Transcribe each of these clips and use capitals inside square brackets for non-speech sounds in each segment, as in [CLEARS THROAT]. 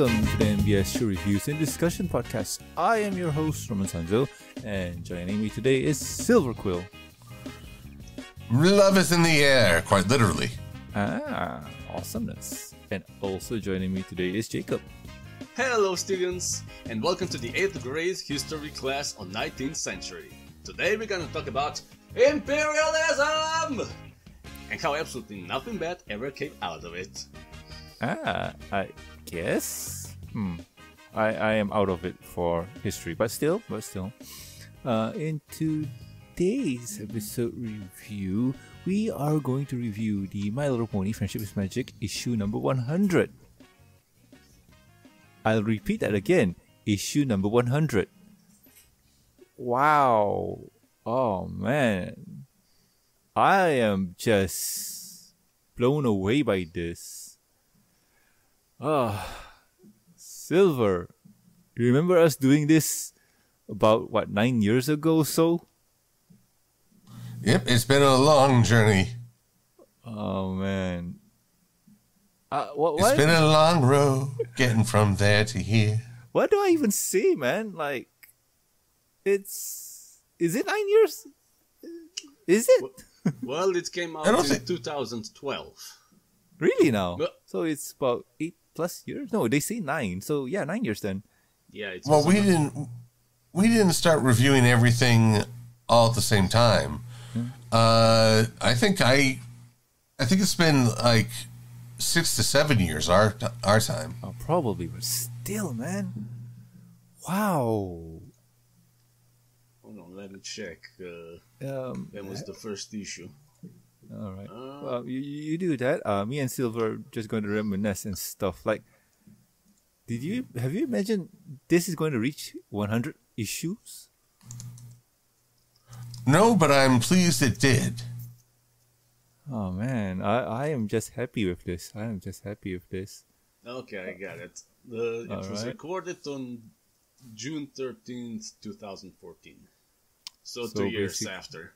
welcome to the MBS Show Reviews and Discussion Podcast. I am your host, Norman Sanzo, and joining me today is Silver Quill. Love is in the air, quite literally. Ah, awesomeness. And also joining me today is Jakob. Hello students, and welcome to the 8th grade history class on 19th century. Today we're gonna talk about imperialism! And how absolutely nothing bad ever came out of it. Ah, I guess. Hmm. I, I am out of it for history, but still, but still. Uh, in today's episode review, we are going to review the My Little Pony Friendship is Magic issue number 100. I'll repeat that again. Issue number 100. Wow. Oh man. I am just blown away by this. Ah, Silver. You remember us doing this about what nine years ago or so? Yep, it's been a long journey. Oh man. Uh, what, It's what, been a long road getting from there to here. what do I even see, man? Like, it's is it nine years? Is it Well, it came [LAUGHS] out I don't in think- 2012. really now? But- So it's about eight plus years. No, they say nine. So yeah, nine years then. Yeah, it's Well, we didn't we didn't start reviewing everything all at the same time. Uh, I think I I think it's been like six to seven years our our time. Oh, probably, but still, man. Wow. Hold on, let me check. Uh, Um. when was the first issue? All right. Uh, Well, you, you do that. Uh, me and Silver just going to reminisce and stuff. Like, did you have you imagined this is going to reach 100 issues? No, but I'm pleased it did. Oh man, I I am just happy with this. I am just happy with this. Okay, I got it. Uh, it was Alright. recorded on June 13th, 2014. So, So two years after.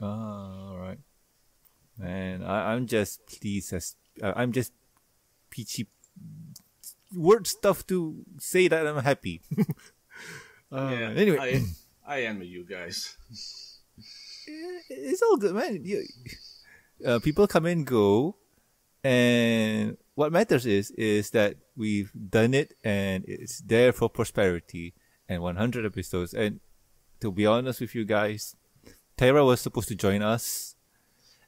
Ah, all right. Man, I, I'm just pleased as uh, I'm just peachy word stuff to say that I'm happy. uh, [LAUGHS] yeah, anyway, I, I envy you guys. it's all good, man. You, uh, people come and go, and what matters is is that we've done it, and it's there for prosperity. And 100 episodes, and to be honest with you guys, Tara was supposed to join us,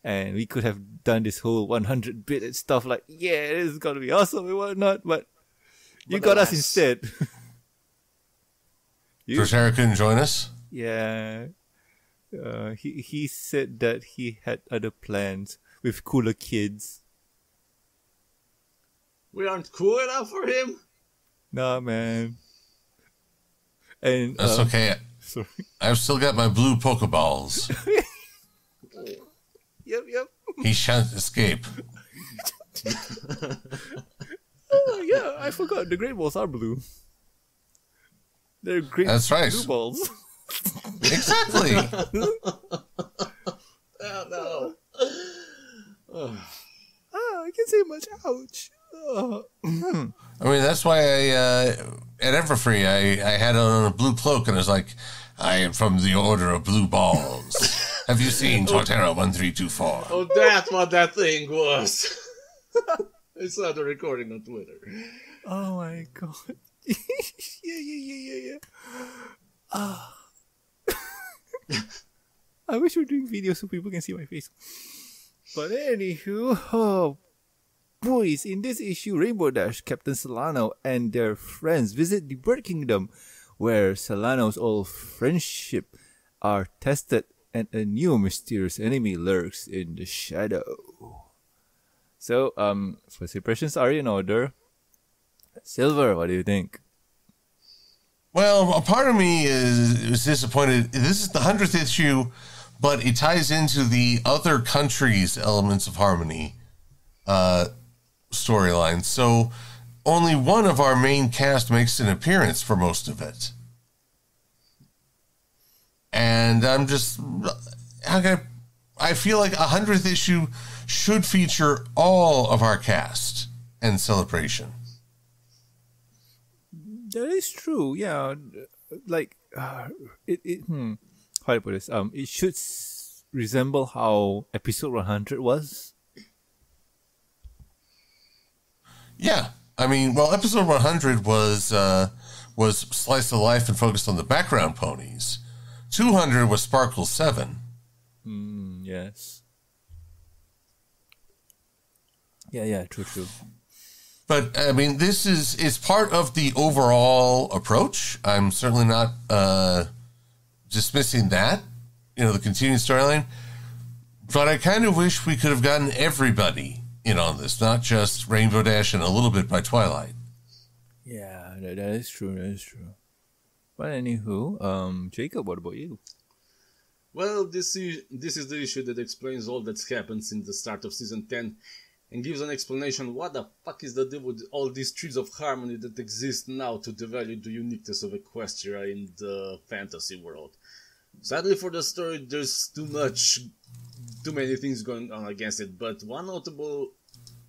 and we could have done this whole 100 bit and stuff like, yeah, this is gonna be awesome and whatnot, but you But got us instead. [LAUGHS] You- Protera couldn't join us. yeah. Uh, he he said that he had other plans with cooler kids. We aren't cool enough for him? Nah, man. And That's uh, okay. [LAUGHS] sorry. I've still got my blue Pokeballs. [LAUGHS] Yep, yep. he shan't escape. [LAUGHS] Oh, yeah, I forgot. The great balls are blue. They're great That's right. blue balls. [LAUGHS] Exactly. [LAUGHS] Oh, no. [SIGHS] ah, I can't say much. Ouch. Oh. [SIGHS] I mean, that's why I uh, at Everfree I, I had on a blue cloak and I was like, I am from the Order of Blue Balls. Have you seen Torterra one three two four? Oh, that's what that thing was. [LAUGHS] it's not a recording on Twitter. oh my god. [LAUGHS] yeah, yeah, yeah, yeah, yeah. Ah. [LAUGHS] I wish we're doing videos so people can see my face. But anywho, oh boys, in this issue, Rainbow Dash, Captain Celaeno, and their friends visit the Bird Kingdom, where Celaeno's old friendship are tested and a new mysterious enemy lurks in the shadow. So, um, first impressions are in order. Silver, what do you think? Well, a part of me is, is disappointed. This is the hundredth issue, but it ties into the other countries' elements of harmony uh, storyline. So only one of our main cast makes an appearance for most of it. And I'm just, can I, feel like a hundredth issue should feature all of our cast and celebration. That is true. Yeah, like uh, it. it hmm, how do I put this? Um, it should s- resemble how episode one hundred was. Yeah, I mean, well, episode 100 was uh, was slice of life and focused on the background ponies. 200 was Sparkle Seven. Mm, yes. Yeah, yeah, true, true. But I mean, this is is part of the overall approach. I'm certainly not uh, dismissing that, you know, the continuing storyline. But I kind of wish we could have gotten everybody in on this, not just Rainbow Dash and a little bit by Twilight. Yeah, that is true. That is true. But anywho, um, Jakob, what about you? Well, this is, this is the issue that explains all that happens in the start of season 10 and gives an explanation what the fuck is the deal with all these trees of harmony that exist now to devalue the uniqueness of Equestria in the fantasy world. Sadly for the story, there's too much, too many things going on against it, but one notable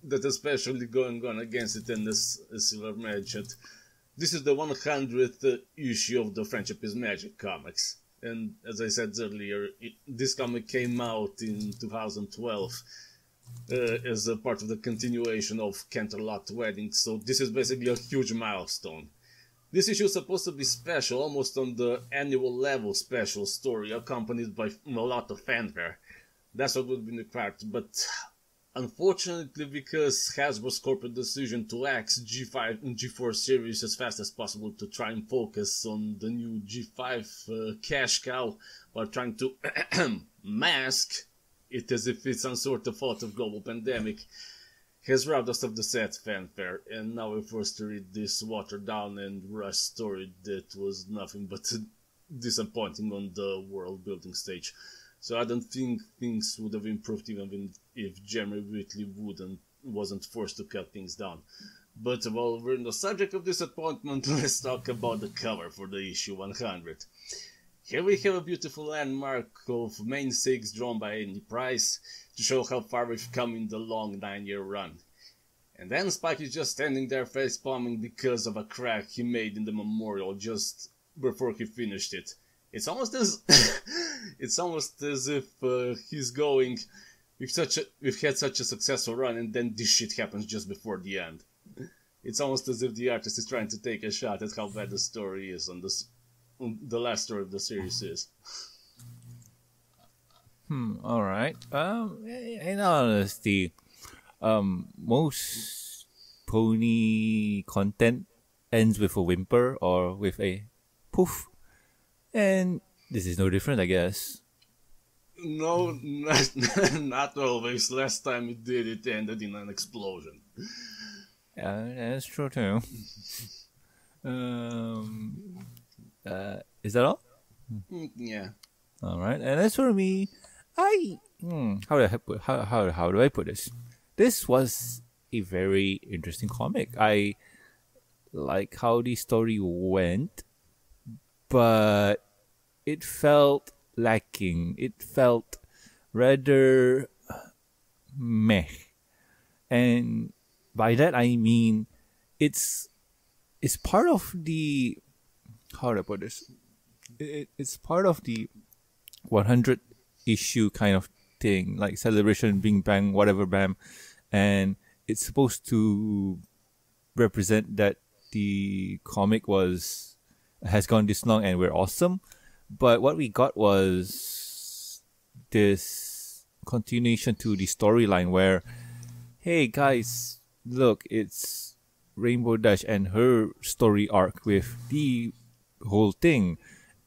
that especially going on against it, as, as Silver mentioned, this is the 100th issue of the Friendship is Magic comics. And as I said earlier, it, this comic came out in 2012 uh, as a part of the continuation of Canterlot Wedding, so this is basically a huge milestone. This issue is supposed to be special, almost on the annual level special story, accompanied by a lot of fanfare. That's what would be required, but unfortunately, because Hasbro's corporate decision to axe G5 and G4 series as fast as possible to try and focus on the new G5 uh, cash cow while trying to [CLEARS THROAT] mask it as if it's some sort of fault of global pandemic, has robbed us of the set fanfare, and now we're forced to read this watered down and rushed story that was nothing but [LAUGHS] disappointing on the world building stage. So I don't think things would have improved even if Jeremy Whitley wouldn't wasn't forced to cut things down. But while we're in the subject of disappointment, [LAUGHS] let's talk about the cover for the issue 100. Here we have a beautiful landmark of mainstakes drawn by Andy Price to show how far we've come in the long nine-year run. And then Spike is just standing there face palming because of a crack he made in the memorial just before he finished it. It's almost as [LAUGHS] it's almost as if uh, he's going we've such a, we've had such a successful run and then this shit happens just before the end. It's almost as if the artist is trying to take a shot at how bad the story is on this the last story of the series is. Hmm. All right. Um. In honesty, um, most pony content ends with a whimper or with a poof, and this is no different, I guess. No, not, [LAUGHS] not always. Last time it did, it ended in an explosion. Yeah, that's true too. um. Uh, is that all? Mm, yeah. All right. And as for me, I hmm, how do I put how how how do I put this? This was a very interesting comic. I like how the story went, but it felt lacking. It felt rather meh, and by that I mean it's it's part of the how do I put this? It, it's part of the 100 issue kind of thing, like celebration, bing bang, whatever, bam, and it's supposed to represent that the comic was has gone this long and we're awesome. But what we got was this continuation to the storyline where, hey guys, look, it's Rainbow Dash and her story arc with the whole thing.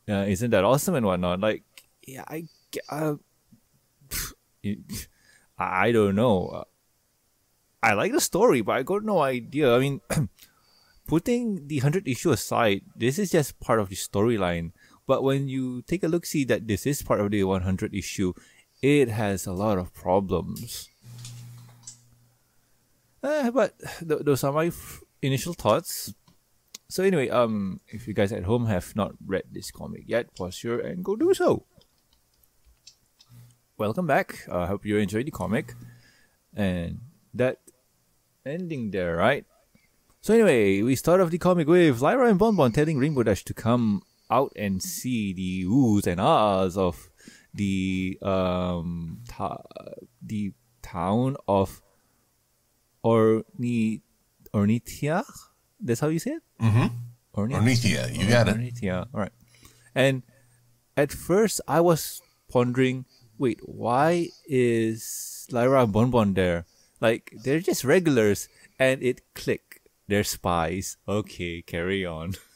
Uh, isn't that awesome and whatnot? Like, yeah, I, uh, [LAUGHS] I don't know. Uh, I like the story, but I got no idea. I mean, [CLEARS THROAT] putting the 100 issue aside, this is just part of the storyline. But when you take a look, see that this is part of the 100 issue, it has a lot of problems. Uh, but th- those are my f- initial thoughts. So anyway, um, if you guys at home have not read this comic yet, pause here and go do so. Welcome back. I uh, hope you enjoyed the comic, and that ending there, right? So anyway, we start off the comic with Lyra and Bonbon telling Rainbow Dash to come out and see the oohs and ahs of the um ta- the town of Orni Ornithia. That's how you say it. Mm-hmm. Ornithia. Ornithia, you got it. Ornithia. All right. And at first, I was pondering, wait, why is Lyra and Bonbon there? Like they're just regulars, and it clicked. They're spies. Okay, carry on. [LAUGHS]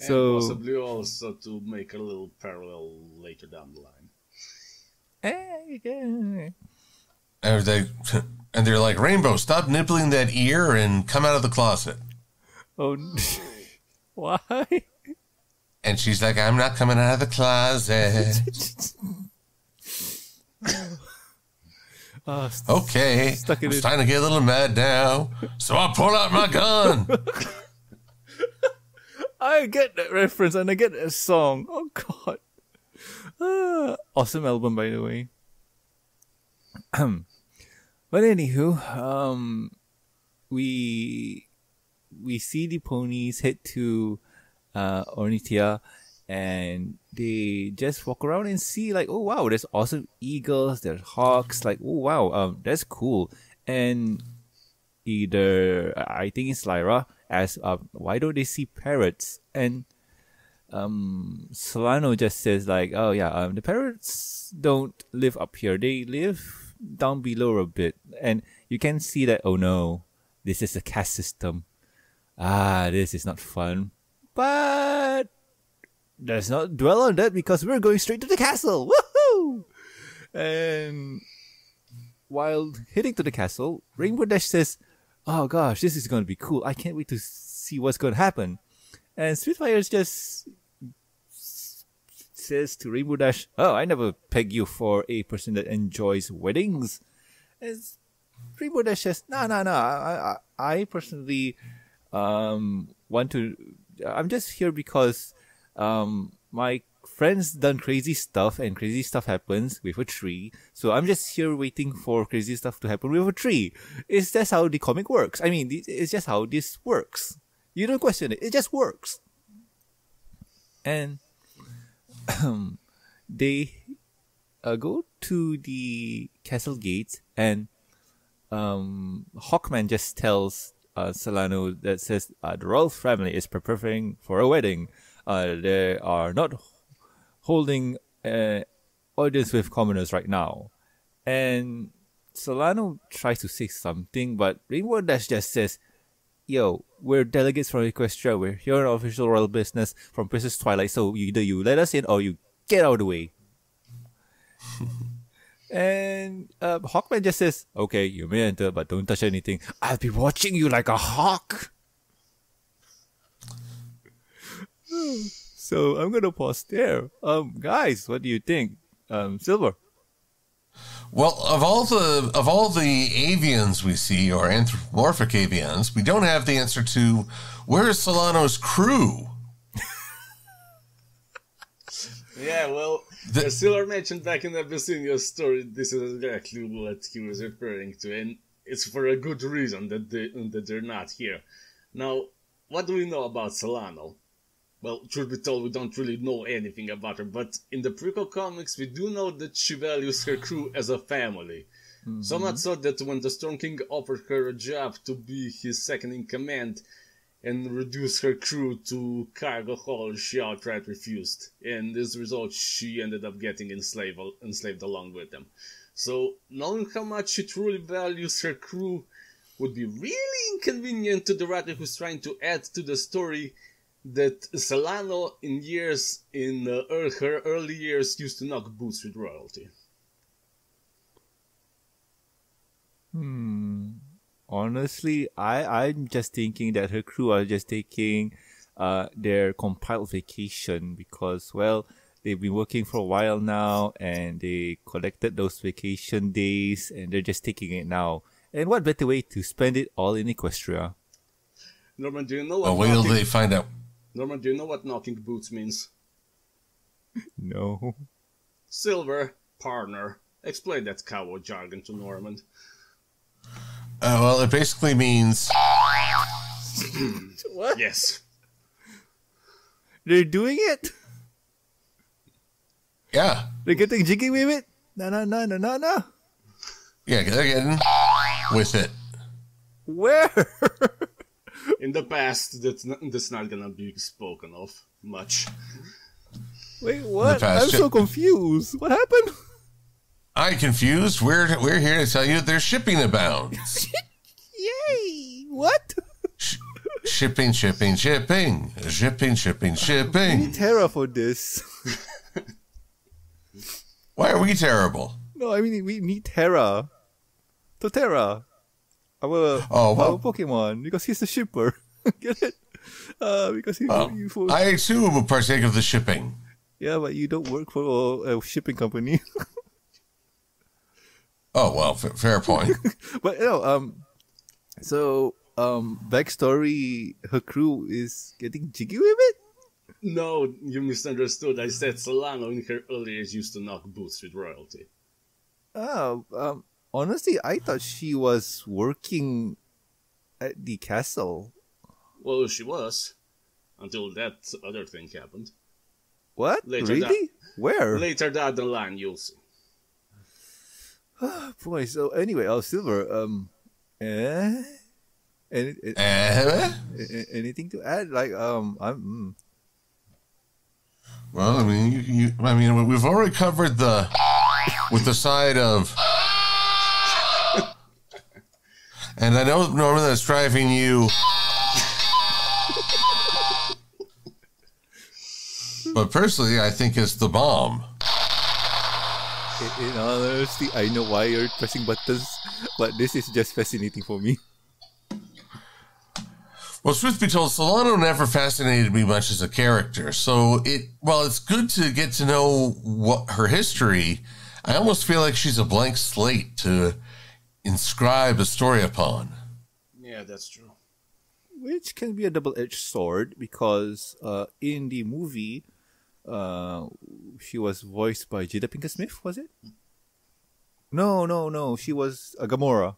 So- and possibly also to make a little parallel later down the line. Yeah. And they and they're like, Rainbow, stop nibbling that ear and come out of the closet. Oh, n- [LAUGHS] why? And she's like, I'm not coming out of the closet. Uh, st- Okay, Stuck in it's it. time to get a little mad now. So I pull out my gun. [LAUGHS] I get that reference and I get that song. Oh god. Ah, awesome album by the way. [CLEARS THROAT] but anywho, um we we see the ponies head to uh Ornithia and they just walk around and see like oh wow there's awesome eagles there's hawks like oh wow um that's cool and either I think it's Lyra as uh, why don't they see parrots? And um Celaeno just says like oh yeah um the parrots don't live up here. They live down below a bit. And you can see that oh no this is a caste system. Ah this is not fun. But let's not dwell on that because we're going straight to the castle. Woohoo! And while heading to the castle, Rainbow Dash says, Oh gosh, this is going to be cool. I can't wait to see what's going to happen. And Spitfire just says to Rainbow Dash, Oh, I never peg you for a person that enjoys weddings. And Rainbow Dash says, No, no, no. I, I, I personally um, want to. I'm just here because um, my friends done crazy stuff and crazy stuff happens with a tree. So I'm just here waiting for crazy stuff to happen with a tree. It's just how the comic works. I mean, it's just how this works. You don't question it. It just works. And [CLEARS THROAT] they uh, go to the castle gates and um, Hawkman just tells uh, Celaeno that says uh, the royal family is preparing for a wedding. Uh, they are not holding uh, audience with commoners right now. And Celaeno tries to say something, but Rainbow Dash just says, Yo, we're delegates from Equestria. We're here on official royal business from Princess Twilight, so either you let us in or you get out of the way. [LAUGHS] and uh, Hawkman just says, Okay, you may enter, but don't touch anything. I'll be watching you like a hawk. [SIGHS] [LAUGHS] So I'm gonna pause there. Um, guys, what do you think? Um, Silver. Well, of all the of all the avians we see, or anthropomorphic avians, we don't have the answer to where is Celaeno's crew. [LAUGHS] Yeah, well, The- as Silver mentioned back in the Abyssinia story, this is exactly what he was referring to, and it's for a good reason that they that they're not here. Now, what do we know about Celaeno? Well, truth be told, we don't really know anything about her, but in the prequel comics, we do know that she values her crew as a family. So mm-hmm. much so that when the Storm King offered her a job to be his second in command and reduce her crew to cargo hold, she outright refused. And as a result, she ended up getting enslaved, enslaved along with them. So, knowing how much she truly values her crew would be really inconvenient to the writer who's trying to add to the story that Celaeno in years in uh, her early years used to knock boots with royalty. Honestly, I I'm just thinking that her crew are just taking uh their compiled vacation because well they've been working for a while now and they collected those vacation days and they're just taking it now. And what better way to spend it all in Equestria? Norman, do you know what Oh, wait till they find out. Norman, do you know what knocking boots means? No. Silver, partner. Explain that cowboy jargon to Norman. Uh, well, it basically means [LAUGHS] What? Yes. They're doing it. yeah, They're getting jiggy with it. No, no, no, no, no, no. yeah, they're getting with it. Where? [LAUGHS] In the past, that's not, that's not gonna be spoken of much. Wait, what? past I'm so confused. What happened? [LAUGHS] I confused. We're we're here to tell you there's shipping abounds. [LAUGHS] Yay! What? shipping, shipping, shipping, shipping, shipping, [LAUGHS] We shipping. need Terra for this. Why are we terrible? No, I mean we need Terra. To Terra. Our, Oh, well- our Pokemon, because he's the shipper. [LAUGHS] Get it? Uh, because he, Well, you for, I too will partake of the shipping. yeah, but you don't work for a shipping company. [LAUGHS] Oh well, f- fair point. [LAUGHS] but you know, um, so um, backstory, her crew is getting jiggy with it. No, you misunderstood. I said Celaeno in her early years used to knock boots with royalty. Oh, um, honestly, I thought she was working at the castle. Well, she was. Until that other thing happened. What? Later really? Where? Later down the line, you'll see. [SIGHS] Boy, so anyway, oh, Silver, um, eh? Any, eh, Eh? eh, anything to add? Like, um, I'm, mm. Well, I mean, you, you, I mean, we've already covered the with the side of, and I know Norman that's driving you, but personally, I think it's the bomb. in, in all honesty, I know why you're pressing buttons, but this is just fascinating for me. Well, truth be told, Celaeno never fascinated me much as a character. So it, while it's good to get to know what her history, I almost feel like she's a blank slate to inscribe a story upon. Yeah, that's true. Which can be a double-edged sword because uh, in the movie, uh, she was voiced by Jada Pinkett Smith. Was it? No, no, no. She was uh, Gamora.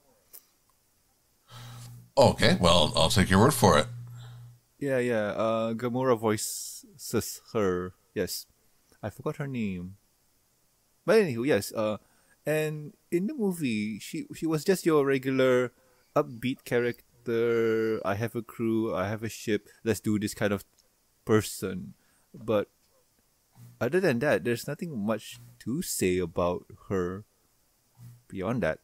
Okay, well, I'll take your word for it. Yeah, yeah. Uh, Gamora voices her. Yes, I forgot her name. But anywho, yes. Uh, and in the movie, she she was just your regular upbeat character. I have a crew. I have a ship. Let's do this kind of person. But other than that, there's nothing much to say about her. Beyond that,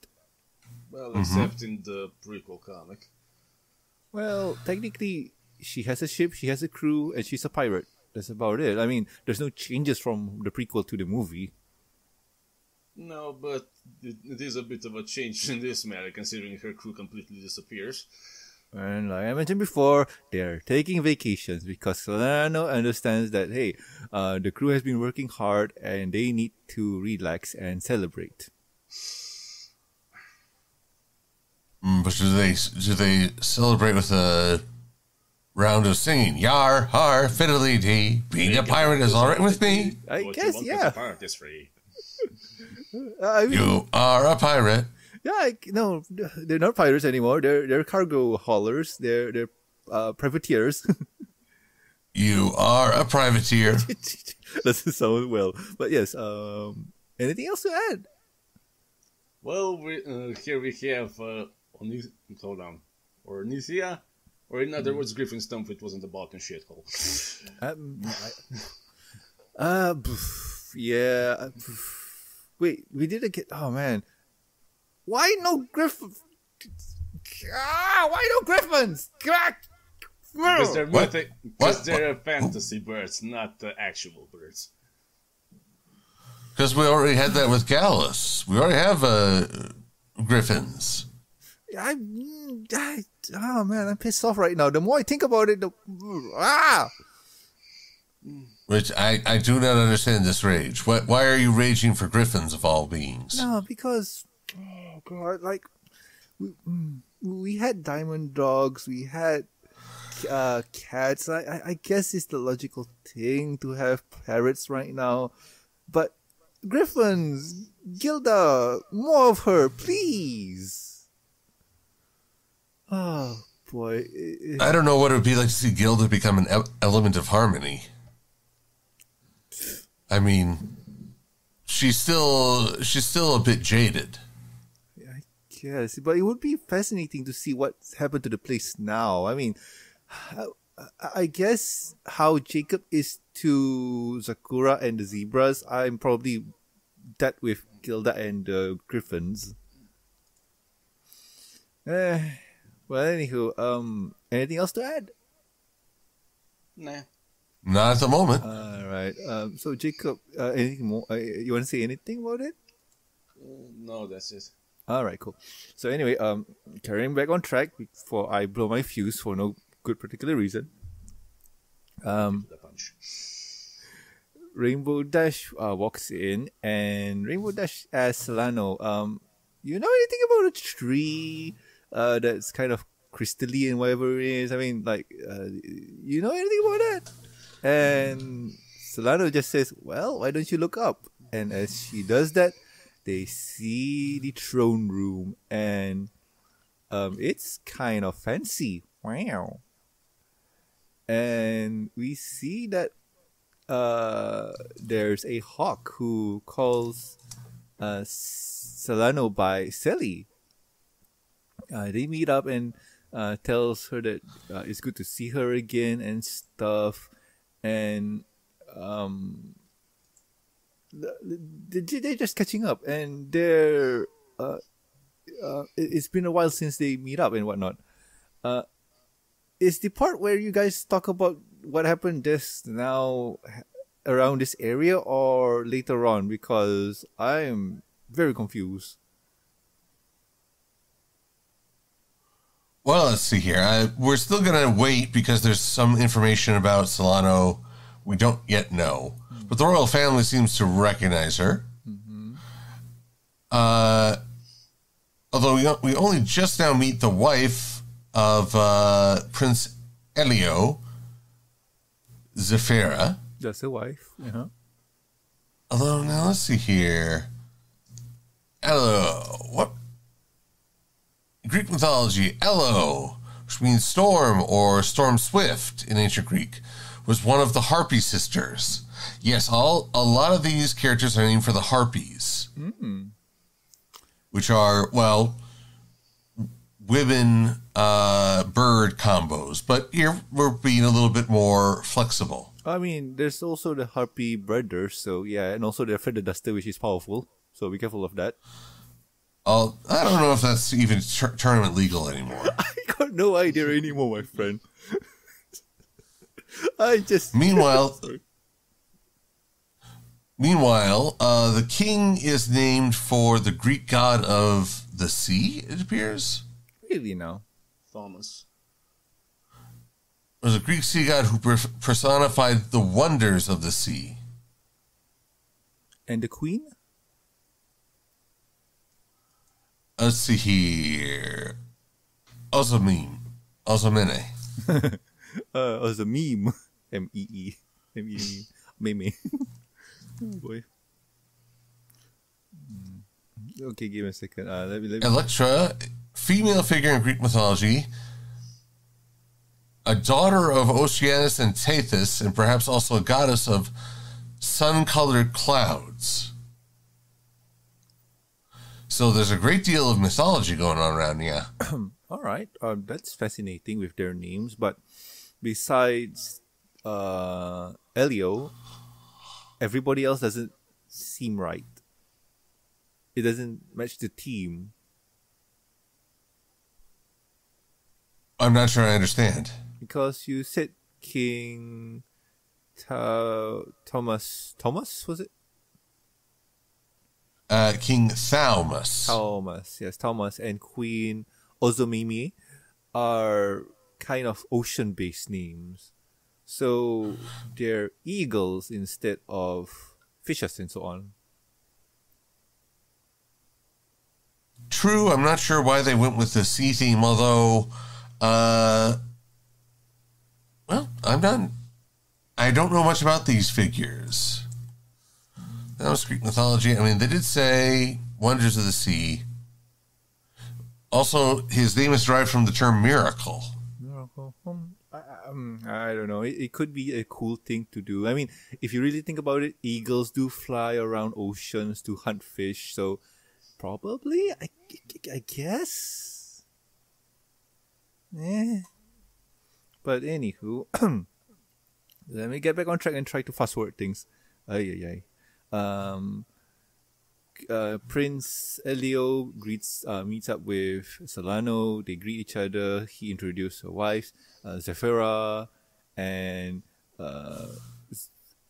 Well, mm-hmm. except in the prequel comic. Well, technically, she has a ship, she has a crew, and she's a pirate. That's about it. I mean, there's no changes from the prequel to the movie. No, but it, it is a bit of a change in this matter, considering her crew completely disappears. And like I mentioned before, they're taking vacations because Celaeno understands that hey, uh, the crew has been working hard and they need to relax and celebrate. Mm, but do they do they celebrate with a round of singing? Yar har fiddly dee. Being a pirate is all right with me. I guess, yeah. [LAUGHS] as a pirate is free. I mean, You are a pirate. yeah, I, no, they're not pirates anymore. They're they're cargo haulers. They're they're uh, privateers. [LAUGHS] You are a privateer. [LAUGHS] Doesn't sound well, but yes. Um, anything else to add? Well, we, uh, here we have uh, Onis- hold on, or Nisia, or in other words, Griffin Stumpfit was in the Balkan shithole. Um, I, [LAUGHS] uh, pff, yeah. uh, pff. Wait, we didn't get. Oh man, why no griffin? Ah, why no griffins? Because they're What? mythic, What? they're fantasy birds, not the actual birds. Because we already had that with Gallus. We already have uh, griffins. I, I, oh man, I'm pissed off right now. The more I think about it, the ah. Which I, I do not understand this rage. What, why are you raging for griffins of all beings? No, because oh god, like we, mm, we had diamond dogs, we had uh, cats. I, I I guess it's the logical thing to have parrots right now, but griffins, Gilda, more of her, please. Oh boy. I don't know what it would be like to see Gilda become an e- element of harmony. I mean, she's still she's still a bit jaded. I guess, but it would be fascinating to see what's happened to the place now. I mean, how, I guess how Jakob is to Zecora and the zebras, I'm probably that with Gilda and the griffins. Eh, well, anywho, um, anything else to add? Nah. Not at the moment. All right. Um, so Jakob, uh, anything more? Uh, you want to say anything about it? Uh, no, that's it. All right, cool. So anyway, um, carrying back on track before I blow my fuse for no good particular reason. Um, The punch. Rainbow Dash uh, walks in, and Rainbow Dash asks Celaeno, um, "You know anything about a tree uh, that's kind of crystalline, whatever it is? I mean, like, uh, you know anything about that?" And Celaeno just says, "Well, why don't you look up?" And as she does that, they see the throne room, and um, it's kind of fancy. Wow. And we see that uh, there's a hawk who calls uh, Celaeno by Sally. Uh, they meet up and uh, tells her that uh, it's good to see her again and stuff. And um, the- the- they're just catching up, and they're uh, uh, it- it's been a while since they meet up and whatnot. Uh, is the part where you guys talk about what happened just now around this area or later on? Because I'm very confused. Well, let's see here. I, we're still going to wait because there's some information about Celaeno we don't yet know. But the royal family seems to recognize her. Uh, although we, we only just now meet the wife of uh, Prince Elio, Zephyra. That's a wife. Uh-huh. Although, now let's see here. Elo. What? Greek mythology, Elo, which means storm or storm swift in ancient Greek, was one of the Harpy sisters. Yes, all a lot of these characters are named for the Harpies, which are well, women uh, bird combos. But here we're being a little bit more flexible. I mean, there's also the Harpy brothers, so yeah, and also the Feather Duster, which is powerful. So be careful of that. I'll, I don't know if that's even tur- tournament legal anymore. [LAUGHS] I got no idea anymore, my friend. [LAUGHS] I just Meanwhile, [LAUGHS] meanwhile, uh, the king is named for the Greek god of the sea. It appears really now. Thomas. it was a Greek sea god who per- personified the wonders of the sea. And the queen? Let's see here. Ozamim, Ozamene. [LAUGHS] Uh, as a meme. M E E. M E E. [LAUGHS] Meme. oh boy. Mm. Okay, give me a second. Uh, let me, let me. Electra, female figure in Greek mythology, a daughter of Oceanus and Tethys, and perhaps also a goddess of sun-colored clouds. So there's a great deal of mythology going on around here. [CLEARS THROAT] All right, um, that's fascinating with their names. But besides uh, Elio, everybody else doesn't seem right. It doesn't match the team. I'm not sure I understand. because you said King Ta- Thomas Thomas was it Uh, King Thaumas. Thomas yes Thomas and Queen Ozomimi are kind of ocean based names so they're eagles instead of fishes and so on True, I'm not sure why they went with the sea theme, although, uh, well, I'm not. I don't know much about these figures. That was Greek mythology. I mean, they did say wonders of the sea. Also, his name is derived from the term miracle. Miracle. Um, I, um, I don't know. It, it could be a cool thing to do. I mean, if you really think about it, eagles do fly around oceans to hunt fish. So probably, I, I guess. Eh. But anywho, [CLEARS THROAT] let me get back on track and try to fast forward things. Ay, ay, ay. Um, uh, Prince Elio greets uh, meets up with Celaeno. They greet each other. He introduces her wives, uh, and uh,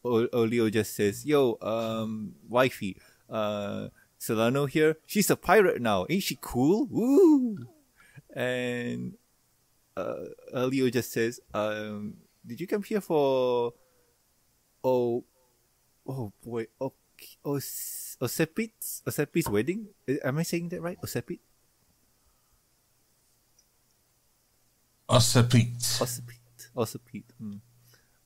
Elio just says, "Yo, um, wifey, uh, Celaeno here. She's a pirate now. Ain't she cool? Woo!" And uh, Elio just says, um, "Did you come here for? Oh, oh boy, okay, Os- Osepit's Osepit's wedding? Uh, Am I saying that right? Osepit, Osepit. Osepit, Osepit. Hmm.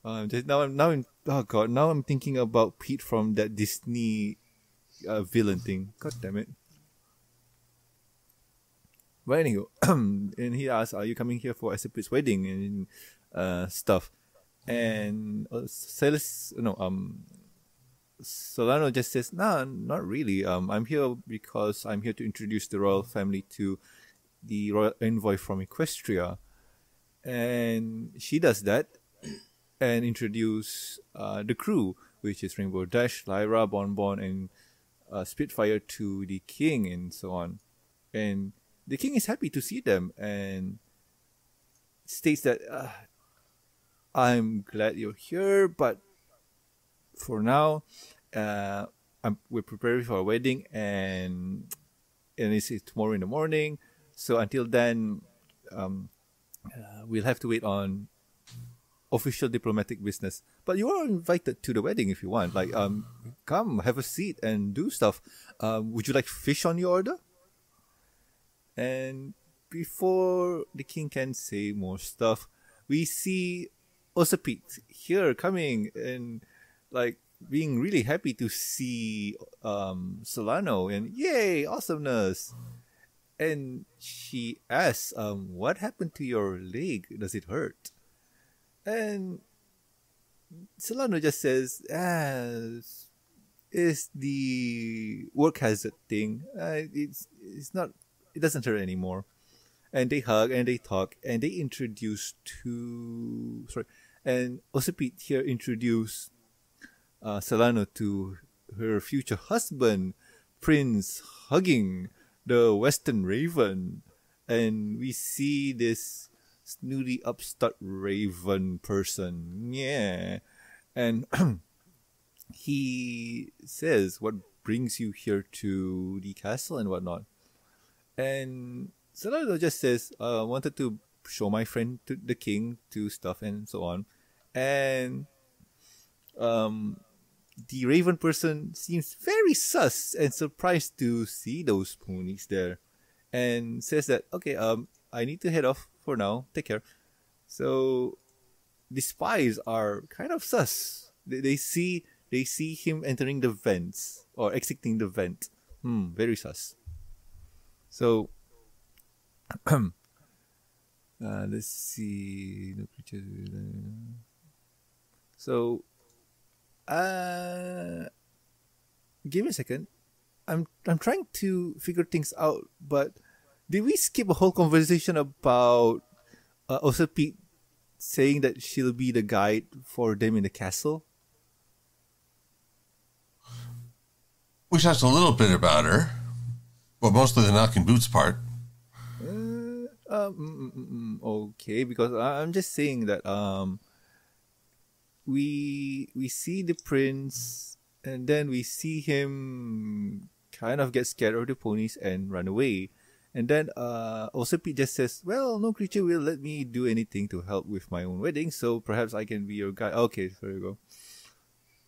Um, just now I'm now I'm oh god now I'm thinking about Pete from that Disney uh, villain thing. God damn it. But anyway, [CLEARS THROAT] and he asks, "Are you coming here for Osepit's wedding and uh, stuff?" And uh, Celis, no, um, Celaeno just says, "No, not really. Um, I'm here because I'm here to introduce the royal family to the royal envoy from Equestria." And she does that and introduce uh, the crew, which is Rainbow Dash, Lyra, Bonbon, and uh, Spitfire to the king and so on. And the king is happy to see them and states that uh, I'm glad you're here, but for now, uh, I'm, we're preparing for a wedding and and it's tomorrow in the morning. So until then, um, uh, we'll have to wait on official diplomatic business. But you are invited to the wedding if you want. Like, um, come have a seat and do stuff. Um, would you like fish on your order? And before the king can say more stuff, we see Osapit here coming and like being really happy to see um Celaeno and yay awesomeness. And she asks, um, what happened to your leg? Does it hurt? And Celaeno just says, ah, is the work hazard thing. Uh, it's it's not. It doesn't hurt anymore. And they hug and they talk and they introduce to sorry, and Osipit here introduce uh, Celaeno to her future husband, Prince Huginn, the Western Raven, and we see this snooty upstart raven person. Yeah. And [CLEARS THROAT] he says, What brings you here to the castle and whatnot? And Celaeno just says, uh, I wanted to show my friend to the king to stuff and so on. And um, the raven person seems very sus and surprised to see those ponies there and says that, okay, um, I need to head off for now. Take care. So the spies are kind of sus. They, they see they see him entering the vents or exiting the vent. Hmm, very sus. So [CLEARS THROAT] uh, let's see. So uh give me a second. I'm I'm trying to figure things out, but did we skip a whole conversation about uh, Pete saying that she'll be the guide for them in the castle? We talked a little bit about her, but mostly the knocking boots part. Uh, um, mm, mm, mm, okay, because I'm just saying that um, we we see the prince, and then we see him kind of get scared of the ponies and run away. And then uh, also Pete just says, "Well, no creature will let me do anything to help with my own wedding, so perhaps I can be your guide." Okay, there you go.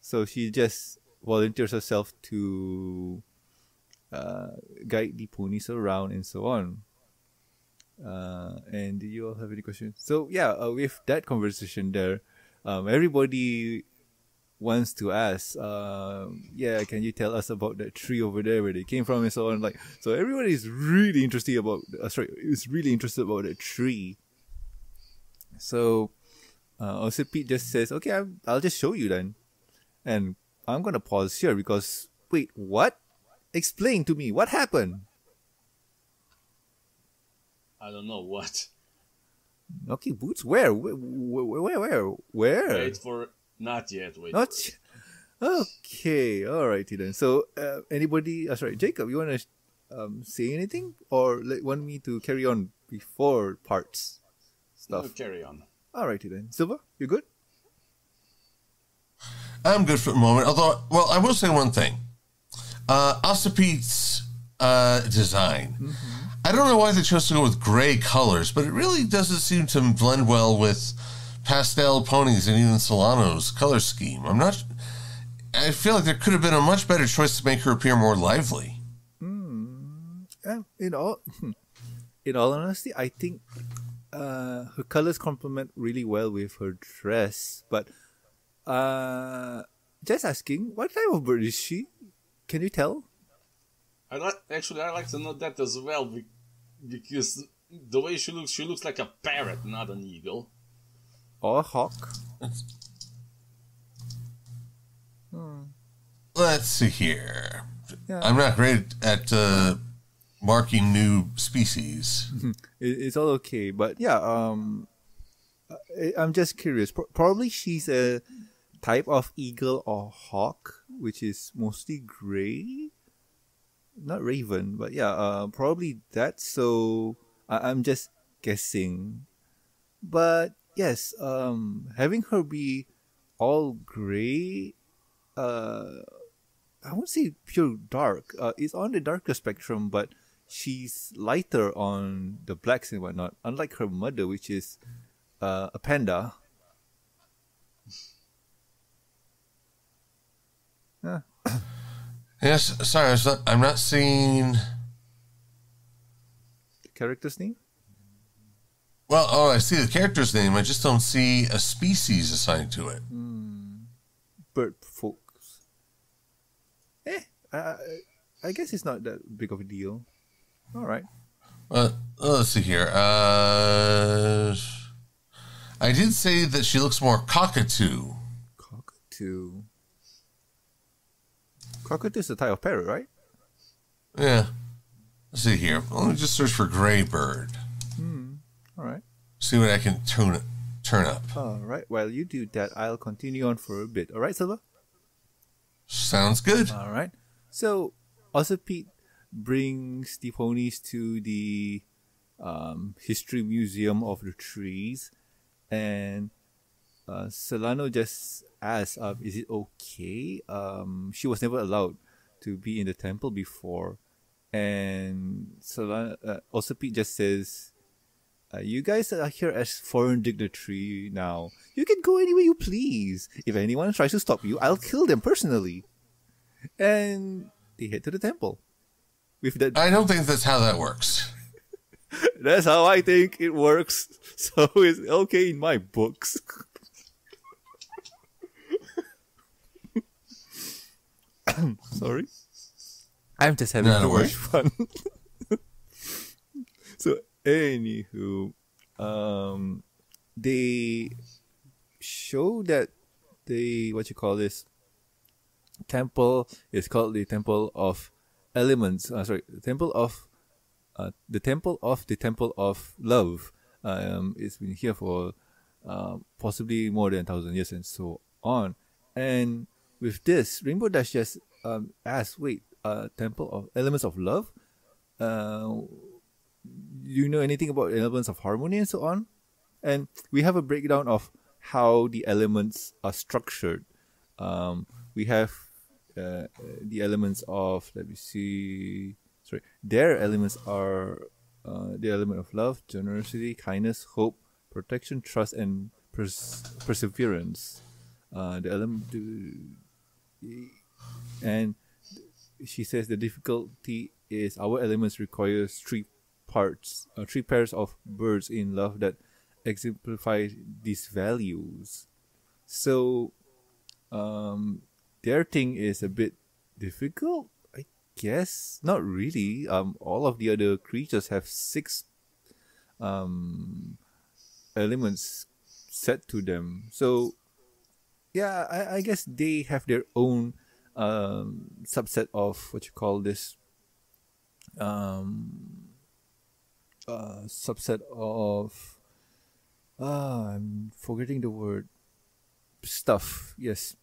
So she just volunteers herself to uh, guide the ponies around and so on. Uh, and do you all have any questions? So yeah, uh, with that conversation there, um, everybody wants to ask, um, yeah, can you tell us about that tree over there where they came from and so on? Like, so everybody is really interested about. Uh, sorry, is really interested about that tree. So, uh, also Pete just says, okay, i I'll just show you then, and I'm gonna pause here because wait, what? Explain to me what happened. I don't know what. Okay, boots. Where? Where? Where? Where? Where? Wait for not yet. Wait. Not. Okay. Alrighty then. So, uh, anybody? Uh, sorry, Jakob. You wanna um, say anything, or like, want me to carry on before parts no, stuff? carry on. Alrighty then. Silva, you good? I'm good for the moment. Although, well, I will say one thing. Uh, Ossipete's uh, design. I don't know why they chose to go with gray colors, but it really doesn't seem to blend well with pastel ponies and even Celaeno's color scheme. I'm not. I feel like there could have been a much better choice to make her appear more lively. Yeah, in all, [LAUGHS] in all honesty, I think uh, her colors complement really well with her dress. But uh, just asking, what type of bird is she? Can you tell? I like actually I like to know that as well be- because the way she looks, she looks like a parrot, not an eagle. Or a hawk? Let's see here. Yeah. I'm not great at uh, marking new species. [LAUGHS] It's all okay, but yeah. Um, I, I'm just curious. Probably she's a type of eagle or hawk, which is mostly gray. Not raven, but yeah. Uh, probably that. So I, I'm just guessing. But yes, um, having her be all gray, uh, I won't say pure dark. Uh, it's on the darker spectrum, but she's lighter on the blacks and whatnot. Unlike her mother, which is uh, a panda. [COUGHS] Yeah. Yes, sorry, I was not, I'm not seeing. The character's name? Well, oh, I see the character's name. I just don't see a species assigned to it. Bird folks. Eh, I, I guess it's not that big of a deal. All right. Well, let's see here. Uh, I did say that she looks more cockatoo. Cockatoo. Cockatoo is a type of parrot, right? Yeah. Let's see here. Let me just search for gray bird. Hmm. All right. See what I can turn it turn up. All right. While you do that, I'll continue on for a bit. All right, Silva? Sounds good. All right. So, also Pete brings the ponies to the um, history museum of the trees, and uh, Celaeno just asks, uh, "Is it okay?" Um, she was never allowed to be in the temple before, and Celaeno uh, also Pete just says. Uh, you guys are here as foreign dignitary now. You can go anywhere you please. If anyone tries to stop you, I'll kill them personally and they head to the temple. With that, I don't think that's how that works. [LAUGHS] that's how I think it works. [LAUGHS] So it's okay in my books. [LAUGHS] [COUGHS] Sorry, I'm just having Not too a worry. much fun. [LAUGHS] so, anywho, um, they show that the what you call this temple is called the temple of elements uh, sorry the temple of uh, the temple of the temple of love um, it's been here for uh, possibly more than a thousand years and so on and with this rainbow dash just um, asks wait uh, temple of elements of love uh, do you know anything about elements of harmony and so on? And we have a breakdown of how the elements are structured. Um, we have uh, the elements of let me see sorry their elements are uh, the element of love generosity kindness hope protection trust and pers- perseverance. Uh, the element and she says the difficulty is our elements requires three parts uh, three pairs of birds in love that exemplify these values so Um, their thing is a bit difficult, I guess. Not really. Um, all of the other creatures have six um elements set to them. So yeah, I, I guess they have their own um subset of what you call this um uh subset of ah I'm forgetting the word stuff yes.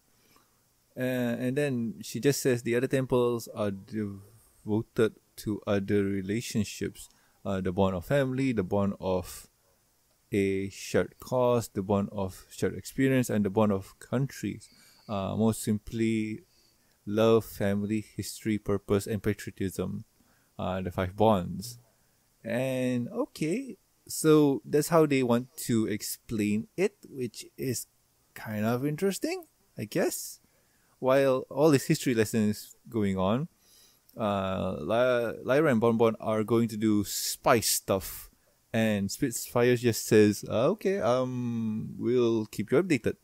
Uh, and then she just says the other temples are devoted to other relationships uh, the bond of family the bond of a shared cause the bond of shared experience and the bond of countries. Uh, most simply love family history purpose and patriotism uh, the five bonds. And okay so that's how they want to explain it which is kind of interesting i guess. While all this history lesson is going on uh lyra and bonbon are going to do spy stuff and spitfire just says uh, okay um we'll keep you updated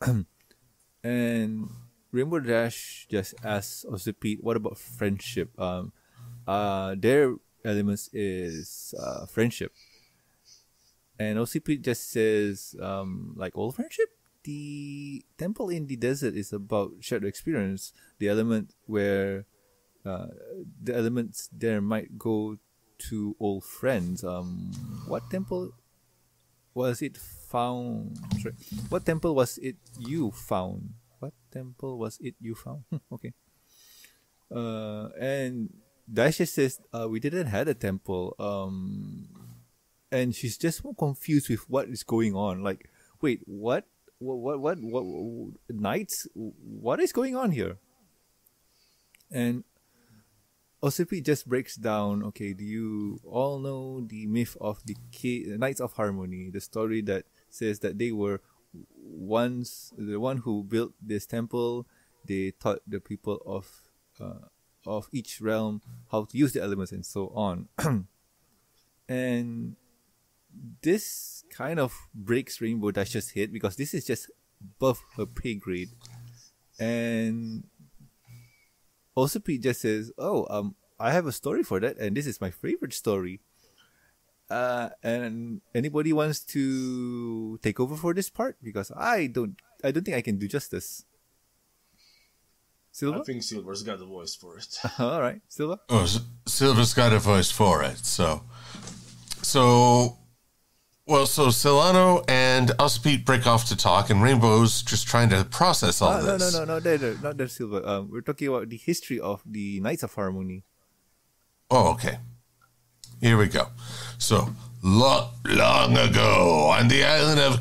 [CLEARS THROAT] and rainbow dash just asks Ozipete, what about friendship um uh, their elements is uh, friendship. And OCP just says, um, like all friendship, the temple in the desert is about shared experience. The element where uh, the elements there might go to old friends. Um, what temple was it found? Sorry, what temple was it you found? What temple was it you found? [LAUGHS] okay. Uh, and Daisha says uh, we didn't have a temple. Um, and she's just more confused with what is going on. Like, wait, what? What? What? What? what, what knights? What is going on here? And Osipi just breaks down. Okay, do you all know the myth of the Knights of Harmony? The story that says that they were once the one who built this temple. They taught the people of uh, of each realm, how to use the elements, and so on. [CLEARS THROAT] and this kind of breaks Rainbow Dash's head because this is just above her pay grade. And also Pete just says, "Oh, um, I have a story for that, and this is my favorite story." Uh, and anybody wants to take over for this part because I don't, I don't think I can do justice. Silver? I think Silver's got a voice for it. [LAUGHS] All right, Silver. Oh, Silver's got a voice for it. So, so, well, so Celaeno and Ozipete break off to talk, and Rainbow's just trying to process all uh, this. No, no, no, no, no, no, not the Silva. Um, we're talking about the history of the Knights of Harmony. Oh, okay. Here we go. So, long, long ago, on the island of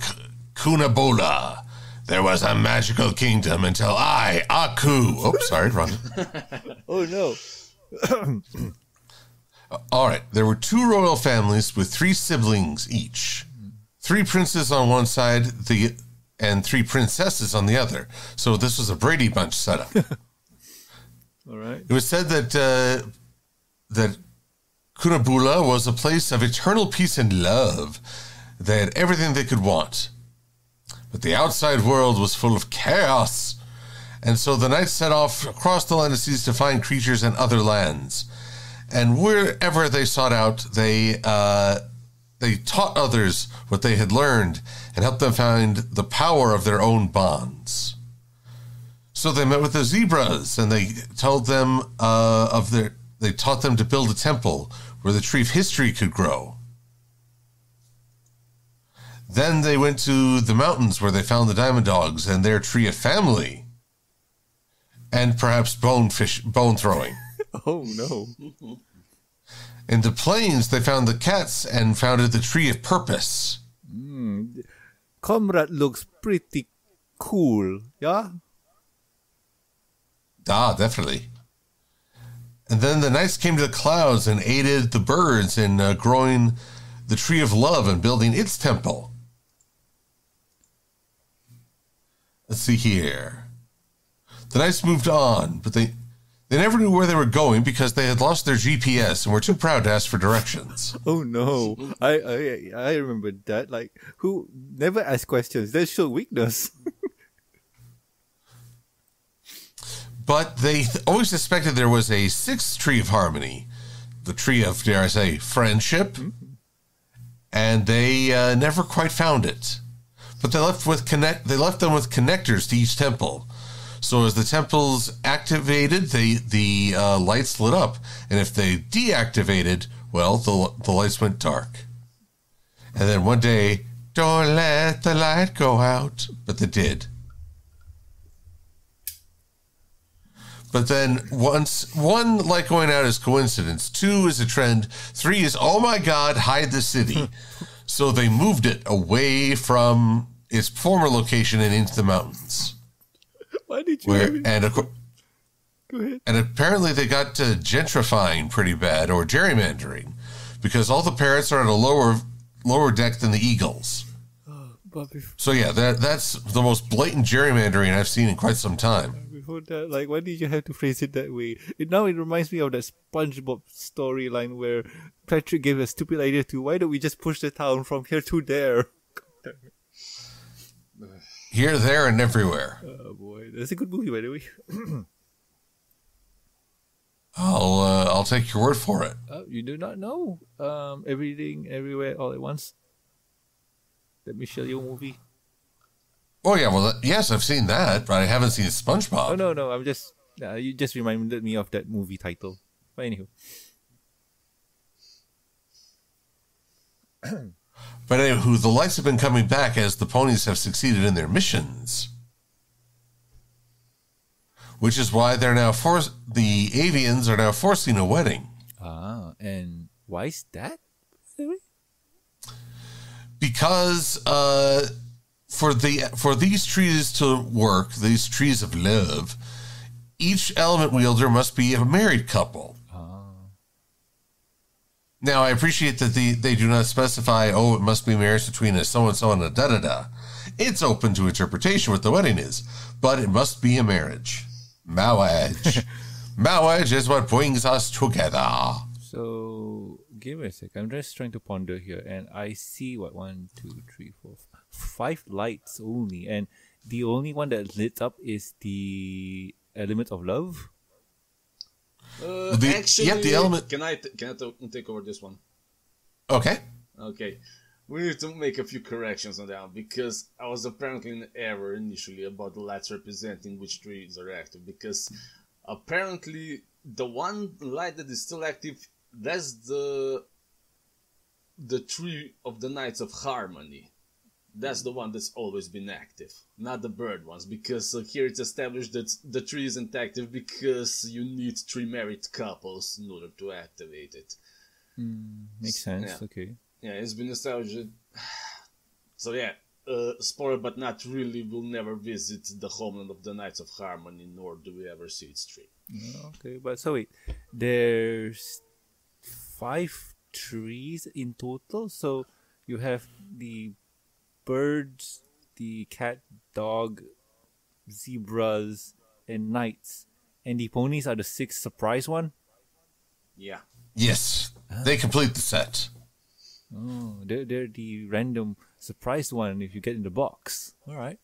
Kunabola, there was a magical kingdom until I, Aku. Oh, sorry, wrong. [LAUGHS] oh no. [CLEARS THROAT] All right. There were two royal families with three siblings each. Three princes on one side, the and three princesses on the other. So this was a Brady Bunch setup. [LAUGHS] All right. It was said that uh, that Kunabula was a place of eternal peace and love. They had everything they could want. But the outside world was full of chaos, and so the knights set off across the land of seas to find creatures in other lands. And wherever they sought out, they uh, they taught others what they had learned and helped them find the power of their own bonds. So they met with the zebras, and they told them uh, of their. They taught them to build a temple where the tree of history could grow. Then they went to the mountains where they found the diamond dogs and their tree of family. And perhaps bone fish bone throwing. [LAUGHS] oh no. In the plains they found the cats and founded the tree of purpose. Mm. Comrade looks pretty cool, yeah? Ah, definitely. And then the knights came to the clouds and aided the birds in uh, growing the tree of love and building its temple. Let's see here. The knights moved on, but they they never knew where they were going because they had lost their GPS and were too proud to ask for directions. [LAUGHS] Oh no, I I, I remember that. Like, who never asked questions? They show weakness. [LAUGHS] but they always suspected there was a sixth tree of harmony, the tree of dare I say friendship, mm-hmm. and they uh, never quite found it. But they left with connect. They left them with connectors to each temple so as the temples activated, they the uh, lights lit up, and if they deactivated, well, the the lights went dark. And then one day, don't let the light go out, but they did. But then once one light going out is coincidence, two is a trend, three is oh my god, hide the city. [LAUGHS] so they moved it away from its former location and into the mountains. Why did you? Where and of course, Go ahead. and apparently they got to gentrifying pretty bad or gerrymandering because all the parrots are at a lower lower deck than the eagles. Oh, but So yeah, that that's the most blatant gerrymandering I've seen in quite some time. before that, like, why did you have to phrase it that way? It now it reminds me of that SpongeBob storyline where Patrick gave a stupid idea to why don't we just push the town from here to there? [LAUGHS] Here, there, and everywhere. Oh boy, that's a good movie by the way. [CLEARS THROAT] I'll uh, I'll take your word for it. Uh, you do not know um, everything, everywhere, all at once. That Michelle Yeoh movie. Oh yeah, well yes, I've seen that, but I haven't seen SpongeBob. Oh no, no, I'm just uh, you just reminded me of that movie title. But anywho, [CLEARS THROAT] But anywho, the lights have been coming back as the ponies have succeeded in their missions, which is why they're now force the avians are now forcing a wedding ah, and why is that? by the way? because uh, for the for these trees to work, these trees of love, each element wielder must be a married couple. Now, I appreciate that the, they do not specify, oh, it must be marriage between a so and so and a da da da. It's open to interpretation what the wedding is, but it must be a marriage. Marriage. [LAUGHS] marriage is what brings us together. So give me a sec. I'm just trying to ponder here, and I see what one, two, three, four, five lights only, and the only one that lit up is the element of love. Uh, The- actually, yeah, the element- Can I t- can I t- take over this one? Okay. Okay, we need to make a few corrections on that because I was apparently in error initially about the lights representing which trees are active. Because apparently the one light that is still active, that's the the tree of the Knights of Harmony. That's the one that's always been active, not the bird ones. Because uh, here it's established that the tree isn't active because you need three married couples in order to activate it. Makes sense. Yeah. Okay. Yeah, it's been established. [SIGHS] So yeah, uh, spoiler, but not really. We'll never visit the homeland of the Knights of Harmony, nor do we ever see its tree. Yeah, Okay, but so wait, there's five trees in total. So you have the birds, the cat, dog, zebras, and knights, and the ponies are the sixth surprise one. Yeah, Yes. They complete the set. Oh, they're they're the random surprise one if you get in the box. All right,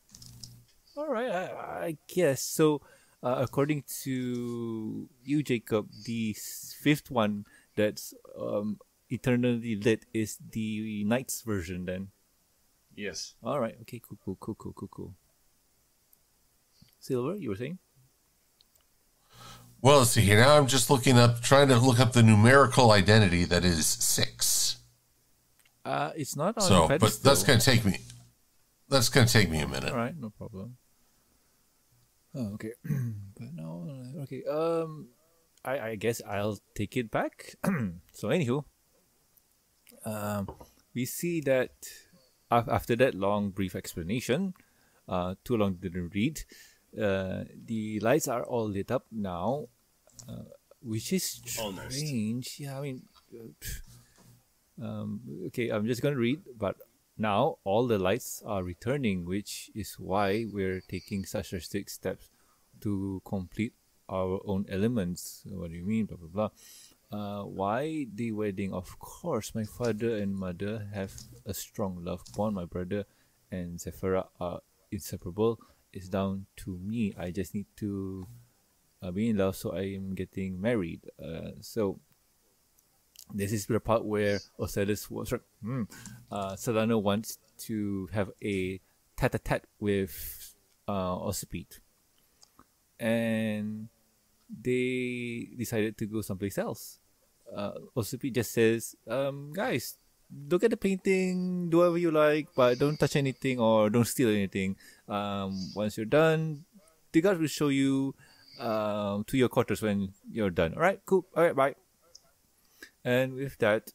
all right. I, I guess so. Uh, according to you, Jakob, the fifth one that's um, eternally lit is the Knights version. Then, yes. all right. Okay. Cool. Cool. Cool. Cool. Cool. Cool. Silver, you were saying? Well, let's see here. Now I'm just looking up, trying to look up the numerical identity that is six. Uh, it's not on So, the but that's going to take me. That's going to take me a minute. All right, no problem. Oh, okay. [CLEARS THROAT] but no, okay. Um, I I guess I'll take it back. [CLEARS THROAT] so, anywho, um, we see that af- after that long brief explanation, uh, too long didn't read. Uh, the lights are all lit up now, uh, which is Almost. strange. Yeah, I mean, uh, um, okay, I'm just gonna read, but now all the lights are returning, which is why we're taking such drastic steps to complete our own elements. What do you mean? Blah blah blah. Uh, why the wedding? Of course, my father and mother have a strong love bond. My brother and Sephora are inseparable. It's down to me. I just need to uh, being in love, so I am getting married. Uh, so this is the part where Osiris was hmm, uh, Celaeno wants to have a tete-a-tete with uh. And they decided to go someplace else. Uh, just says, um, guys, look at the painting, do whatever you like, but don't touch anything or don't steal anything. Um, once you're done, the guards will show you um, to your quarters when you're done. All right, cool. All right, bye. And with that,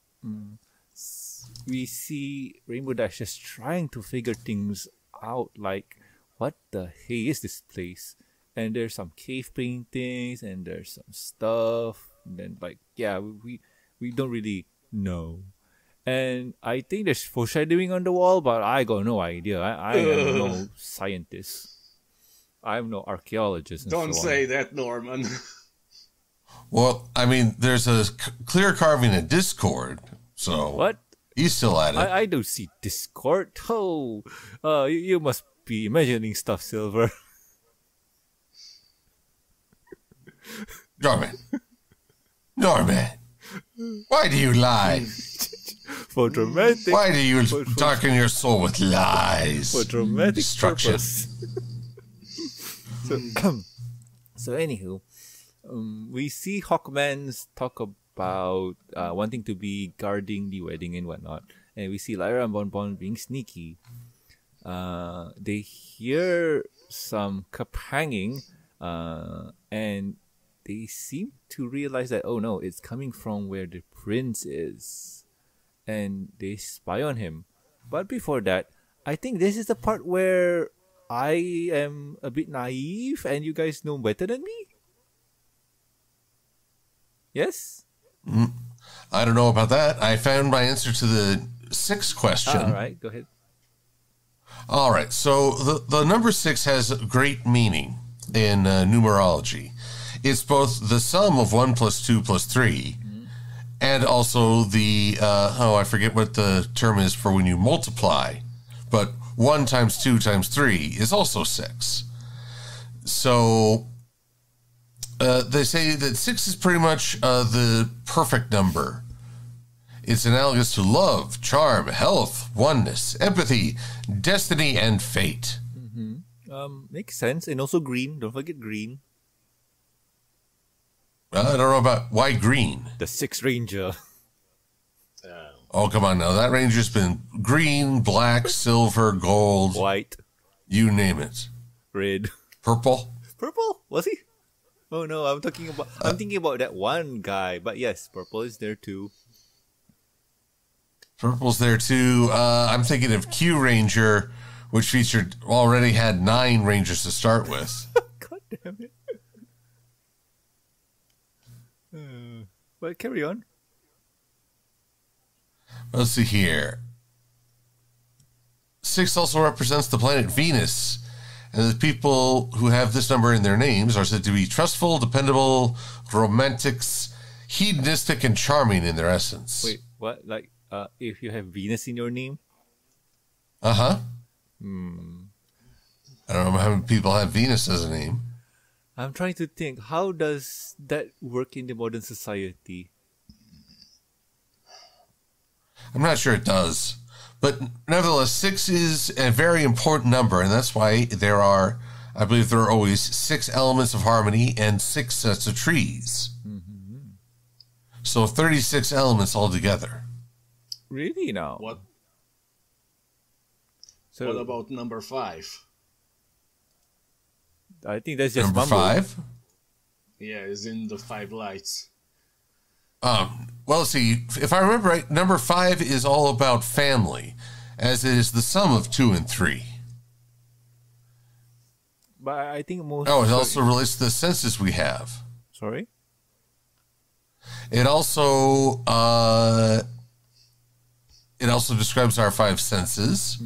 s- we see Rainbow Dash just trying to figure things out. Like, what the hey is this place? And there's some cave paintings, and there's some stuff. And then, like, yeah, we we don't really know. And I think there's foreshadowing on the wall, but I got no idea. I, I am no [LAUGHS] scientist. I'm no archaeologist. And Don't so say on. that, Norman. Well, I mean, there's a c- clear carving in Discord, so What? he's still at it. I, I don't see Discord. [LAUGHS] Oh, uh, you, you must be imagining stuff, Silver. Norman, Norman, why do you lie? [LAUGHS] For dramatic, Why do you For- for- darken your soul with lies? for dramatic Destruction. [LAUGHS] so, [CLEARS THROAT] so anywho, um, we see Hawkman's talk about uh, wanting to be guarding the wedding and whatnot, and we see Lyra and Bonbon being sneaky. Uh, they hear some cup hanging, uh, and they seem to realize that oh no, it's coming from where the prince is, and they spy on him. But before that, I think this is the part where I am a bit naive, and you guys know better than me. Yes. I don't know about that. I found my answer to the sixth question. All right, go ahead. All right. So the, the number six has great meaning in uh, numerology. It's both the sum of one plus two plus 3 and also the, uh, oh, I forget what the term is for when you multiply, but one times two times three is also six. So uh, they say that six is pretty much uh, the perfect number. It's analogous to love, charm, health, oneness, empathy, destiny, and fate. Um, makes sense, and also green. Don't forget green. Well, I don't know about why green. The Six Ranger. Uh, Oh, come on now. That ranger's been green, black, silver, gold, White, you name it. red, Purple? purple. Was he? Oh no, I'm talking about. I'm thinking about that one guy. But yes, purple is there too. Purple's there too. Uh, I'm thinking of Kyuranger, which featured already had nine rangers to start with. [LAUGHS] God damn it. Uh, but carry on. Let's see here. Six also represents the planet Venus, and the people who have this number in their names are said to be trustful, dependable, romantics, hedonistic, and charming in their essence. Wait, what? Like, uh, if you have Venus in your name? Uh huh. Hmm. I don't know how many people have Venus as a name. I'm trying to think. How does that work in the modern society? I'm not sure it does. But nevertheless, six is a very important number, and that's why there are, I believe, there are always six elements of harmony and six sets of trees. Mm-hmm. So 36 elements altogether. Really now? what So What about number five? I think that's just Number mumble. five. Yeah, it's in the five lights. Um, well, see, if I remember right, number five is all about family, as it is the sum of two and three. But I think most. Oh, it also relates to the senses we have. Sorry. It also uh, it also describes our five senses,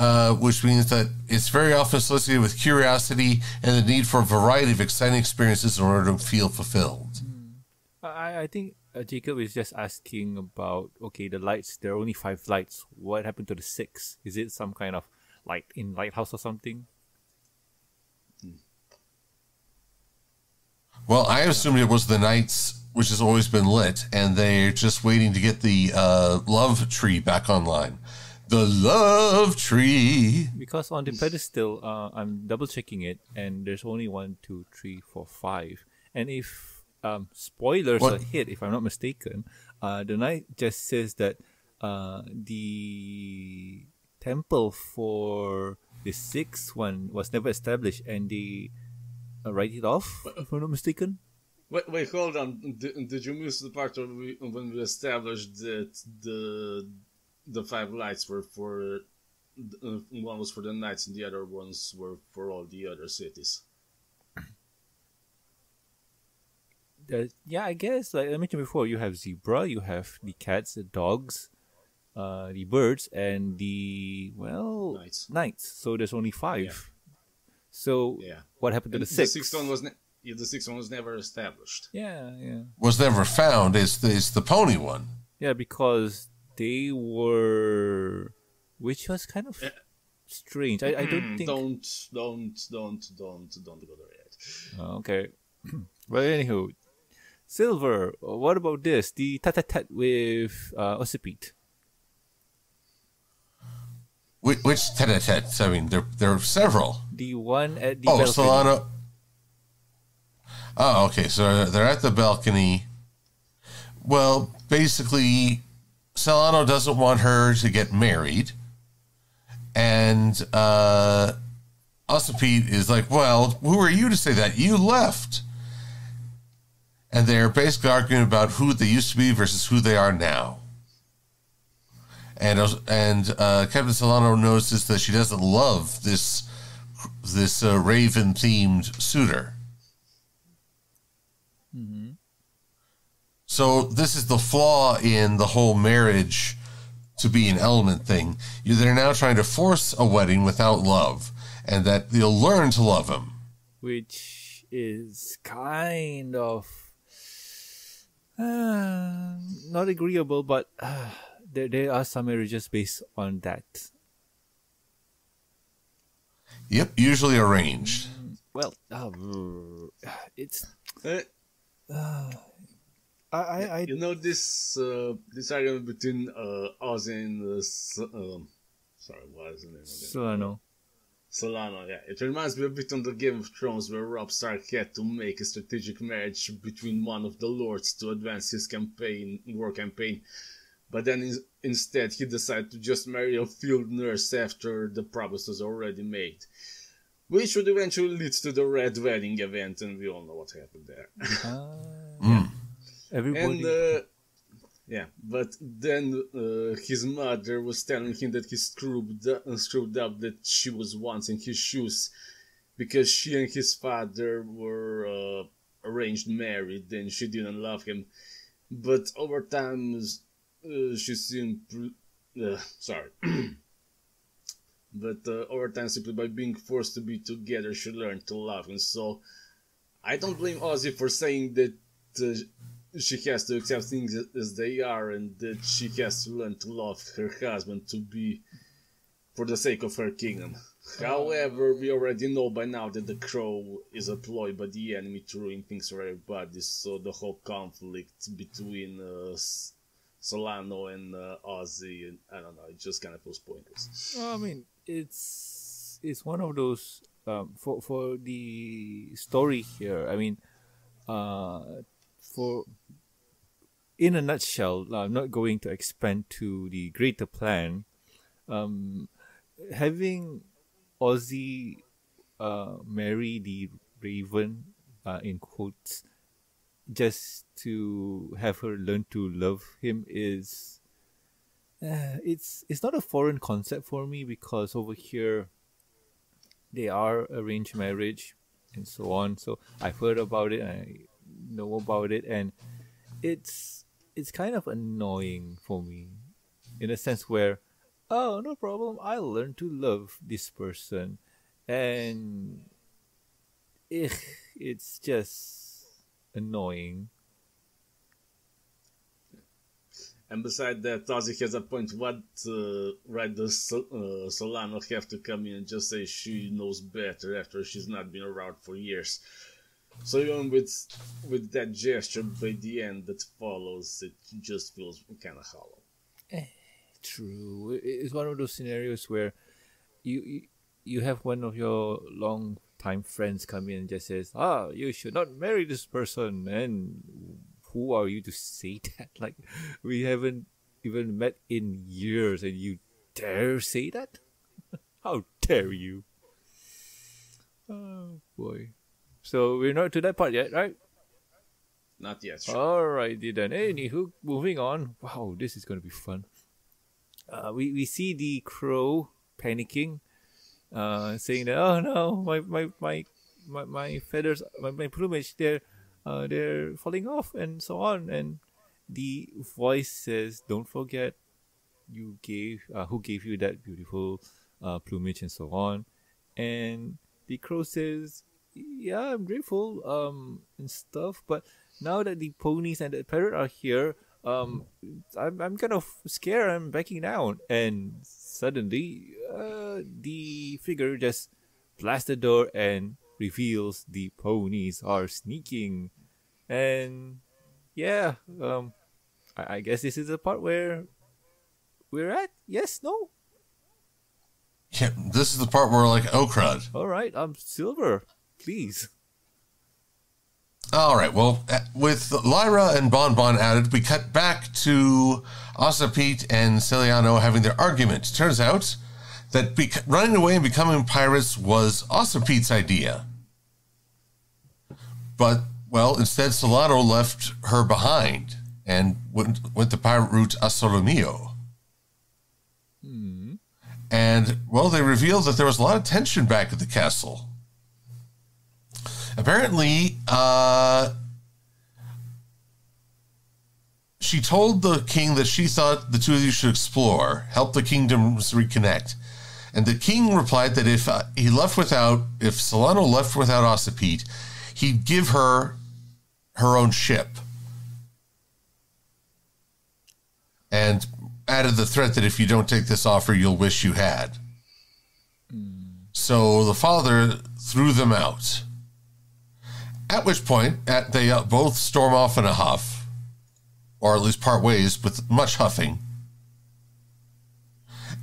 uh, which means that it's very often associated with curiosity and the need for a variety of exciting experiences in order to feel fulfilled. I I think uh, Jakob is just asking about okay the lights. There are only five lights. What happened to the six? Is it some kind of light in lighthouse or something? Well, I assumed it was the Knights, which has always been lit, and they're just waiting to get the uh, love tree back online. The love tree. Because on the pedestal, uh, I'm double checking it, and there's only one, two, three, four, five. And if um, spoilers What? are hit, if I'm not mistaken, uh, the knight just says that uh, the temple for the sixth one was never established, and they uh, write it off. If I'm not mistaken. Wait, wait, hold on. Did, did you miss the part where we, when we established that the the five lights were for uh, one was for the knights and the other ones were for all the other cities? Uh, yeah, I guess like I mentioned before, you have zebra, you have the cats, the dogs, uh, the birds, and the well Knights. knights. So there's only five. Yeah. So Yeah. what happened to And the sixth? sixth one was ne- yeah, the sixth one was never established. Yeah, yeah, Was never found. It's the, it's the pony one. yeah, because they were, which was kind of Yeah. strange. I, I don't Hmm, think. Don't, don't, don't, don't, don't go there yet. Oh, okay. [CLEARS THROAT] but anywho, Silver. What about this? The tat-tat-tat with uh, Ossipete. Which, which tete-a-tetes? I mean, there, there are several. The one at the Oh, balcony. Celaeno. Oh, okay. So they're at the balcony. Well, basically, Celaeno doesn't want her to get married. And uh, Ossipete is like, well, who are you to say that? You left. And they're basically arguing about who they used to be versus who they are now. And and uh, Captain Celaeno notices that she doesn't love this this uh, raven themed suitor. So this is the flaw in the whole marriage to be an element thing. You, they're now trying to force a wedding without love, and that you'll learn to love him. which is kind of uh, not agreeable, but uh, there there are some marriages based on that. Yep, usually arranged. Well, uh, it's Uh, I I, I you know this uh, this argument between uh, Ozzy and uh, S- um, sorry, what is the name again? Celaeno. Celaeno, yeah. It reminds me a bit on the Game of Thrones where Robb Stark had to make a strategic marriage between one of the lords to advance his campaign, war campaign. But then in- instead he decided to just marry a field nurse after the promise was already made. Which would eventually lead to the Red Wedding event, and we all know what happened there. [LAUGHS] Uh, Everybody. And uh, yeah, but then uh, his mother was telling him that he screwed up, uh, screwed up that she was once in his shoes because she and his father were uh, arranged married and she didn't love him. But over time, uh, she uh, sorry. [CLEARS THROAT] but over time, simply by being forced to be together, she learned to love him. So I don't blame Ozzy for saying that she has to accept things as they are and that she has to learn to love her husband to be for the sake of her kingdom. However, we already know by now that the crow is a ploy by the enemy to ruin things for everybody, so the whole conflict between uh, Celaeno and uh, Ozzy, and I don't know, it just kind of feels pointless. Well, I mean, it's it's one of those um, for for the story here. I mean, uh, for in a nutshell, I'm not going to expand to the greater plan. Um, having Ozzy uh, marry the Raven, uh, in quotes, just to have her learn to love him is uh, it's it's not a foreign concept for me because over here they are arranged marriage and so on. So I've heard about it, I know about it, and it's it's kind of annoying for me in a sense where oh no problem I'll learn to love this person and eh, it's just annoying. And beside that, Ozzy has a point. What uh, right does Sol- uh, Celaeno have to come in and just say she knows better after she's not been around for years? So even with with that gesture, by the end that follows, it just feels kind of hollow. True. It's one of those scenarios where you you, you have one of your long time friends come in and just says, "Ah, you should not marry this person." And who are you to say [LAUGHS] that? Like, we haven't even met in years, and you dare say that? [LAUGHS] How dare you? Oh boy. So we're not to that part yet, right? Not yet. Sure. Alrighty then. Anywho, moving on. Wow, this is gonna be fun. Uh, we we see the crow panicking, uh, saying that oh no, my my my my, my feathers, my, my plumage, they're uh, they're falling off, and so on. And the voice says, "Don't forget, you gave uh, who gave you that beautiful uh, plumage, and so on." And the crow says, "Yeah, I'm grateful, um, and stuff, but." now that the ponies and the parrot are here, um, I'm, I'm kind of scared. I'm backing down. And suddenly, uh, the figure just blasts the door and reveals the ponies are sneaking. And yeah, um, I, I guess this is the part where we're at. Yes, no? Yeah, this is the part where we're like, oh crud. All right, I'm Silver. Please. All right. Well, uh, with Lyra and Bon Bon added, we cut back to Osipete and Celaeno having their argument. Turns out that bec- running away and becoming pirates was Osipete's idea. But, well, instead, Celaeno left her behind and went, went the pirate route a Solomio. And, well, they revealed that there was a lot of tension back at the castle. Apparently, uh, she told the king that she thought the two of you should explore, help the kingdoms reconnect. And the king replied that if uh, he left without, if Celaeno left without Ossipete, he'd give her her own ship. And added the threat that if you don't take this offer, you'll wish you had. So the father threw them out. At which point, at, they uh, both storm off in a huff, or at least part ways with much huffing.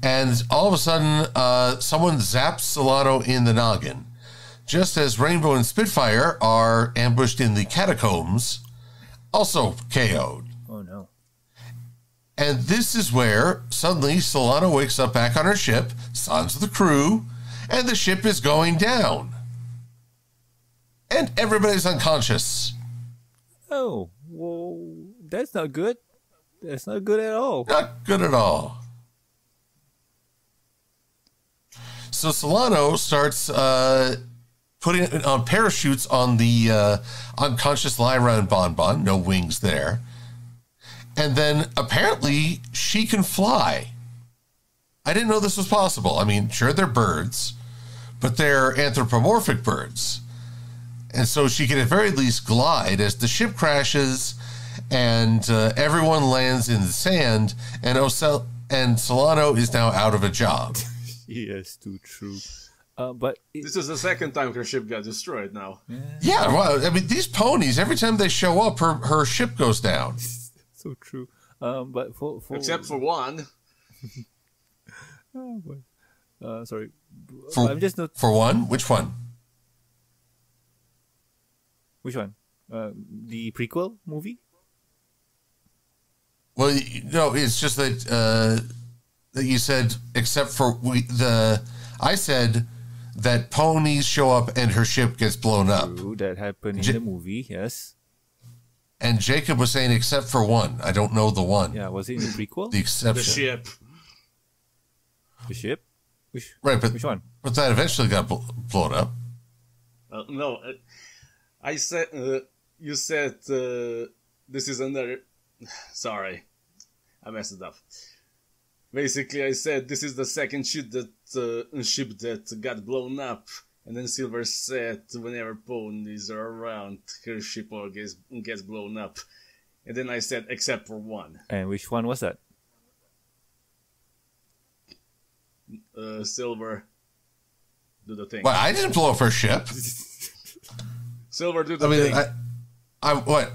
And all of a sudden, uh, someone zaps Celaeno in the noggin. Just as Rainbow and Spitfire are ambushed in the catacombs, also KO'd. Oh no. And this is where suddenly Celaeno wakes up back on her ship, sons of the crew, and the ship is going down. And everybody's unconscious. Oh, well, that's not good. That's not good at all. Not good at all. So Celaeno starts uh, putting on parachutes on the uh, unconscious Lyra and Bon Bon. No wings there. And then apparently she can fly. I didn't know this was possible. I mean, sure, they're birds, but they're anthropomorphic birds. And so she can at very least glide as the ship crashes and uh, everyone lands in the sand, and Osel- and Celaeno is now out of a job. [LAUGHS] Yes, too true. Uh, but it, This is the second time her ship got destroyed now. yeah, well, I mean, these ponies, every time they show up, her, her ship goes down. [LAUGHS] so true. Um, but for for Except for one. [LAUGHS] oh, boy. uh, sorry, For, I'm just not for one, which one? Which one. Uh, the prequel movie. Well, no, it's just that uh, that you said except for we, the. I said that ponies show up and her ship gets blown up, True, that happened in J- the movie. Yes. and Jakob was saying except for one. I don't know the one. Yeah. Was it in the prequel? The exception. The exception, ship. the ship. Which right? But which one? but that eventually got bl- blown up. Uh, no, uh, I said uh, you said uh, this is another. [SIGHS] Sorry, I messed it up. Basically, I said this is the second ship that uh, ship that got blown up, and then Silver said whenever ponies are around, her ship all gets gets blown up, and then I said except for one. And which one was that? Uh, Silver, do the thing. Well, I didn't blow up her ship. [LAUGHS] Silver, do the I mean, thing. I, I what?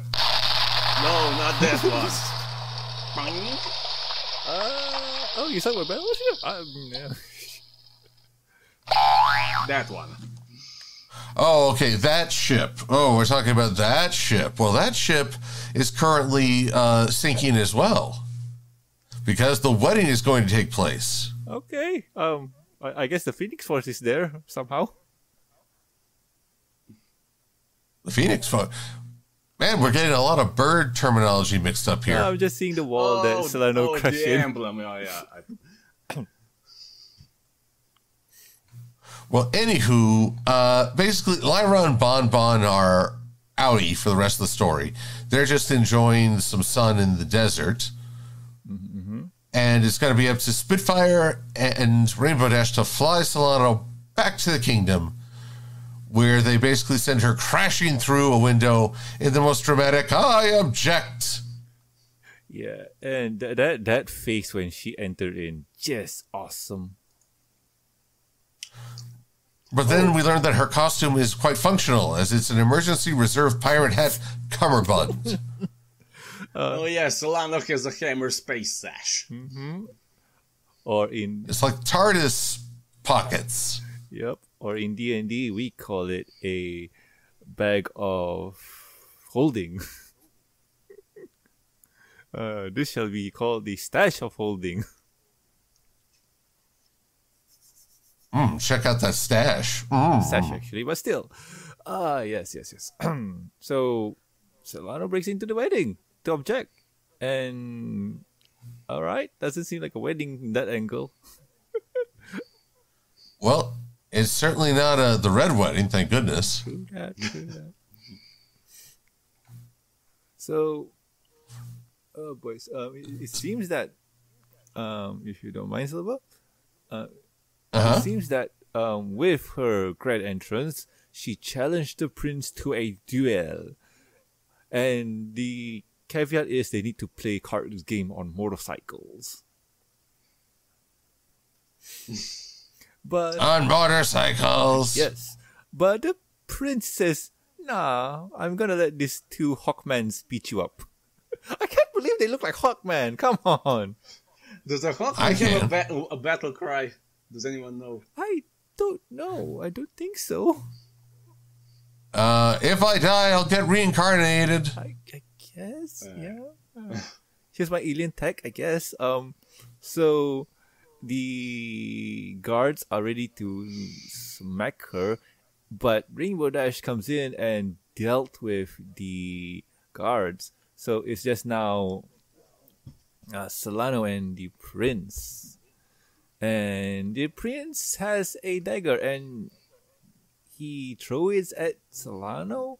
No, not that [LAUGHS] one. Uh, oh, you talking about Battleship? Um, no. that one. Oh, okay, that ship. Oh, we're talking about that ship. Well, that ship is currently uh, sinking as well because the wedding is going to take place. Okay. Um, I, I guess the Phoenix Force is there somehow. The Phoenix Force. Man, we're getting a lot of bird terminology mixed up here. I'm just seeing the wall that Celaeno oh, crashed the in. emblem. Oh, yeah. Well, anywho, uh, basically, Lyra and Bon Bon are outie for the rest of the story. They're just enjoying some sun in the desert. And it's going to be up to Spitfire and Rainbow Dash to fly Celaeno back to the kingdom, where they basically send her crashing through a window in the most dramatic, I object. Yeah, and th- that that face when she entered in, just awesome. But then oh. we learned that her costume is quite functional, as it's an emergency reserve pirate hat cummerbund. [LAUGHS] Uh. oh, yeah. Celaeno has a hammer space sash. Mm-hmm. Or in it's like TARDIS pockets. yep, or in D and D we call it a bag of holding. [LAUGHS] uh, this shall be called the stash of holding. [LAUGHS] Mm, check out that stash. Mm. Stash actually, but still. Ah, yes, yes, yes. [CLEARS THROAT] so Celaeno breaks into the wedding to object, and all right, doesn't seem like a wedding in that angle. [LAUGHS] Well, it's certainly not uh, the red wedding, thank goodness. True that, true that. So, oh boys, um, it, it seems that, um, if you don't mind, Silva, Uh it huh. seems that um, with her grand entrance, she challenged the prince to a duel, and the caveat is they need to play card game on motorcycles. [LAUGHS] but On motorcycles. Yes. But the prince says, nah, I'm gonna let these two Hawkmans beat you up. [LAUGHS] I can't believe they look like Hawkman. Come on. Does the Hawk I have a, ba- a battle cry? Does anyone know? I don't know. I don't think so. Uh, if I die, I'll get reincarnated. I, I guess, yeah. Here's my alien tech, I guess. Um, so the guards are ready to smack her, but Rainbow Dash comes in and dealt with the guards. So it's just now uh, Celaeno and the prince. And the prince has a dagger and he throws it at Celaeno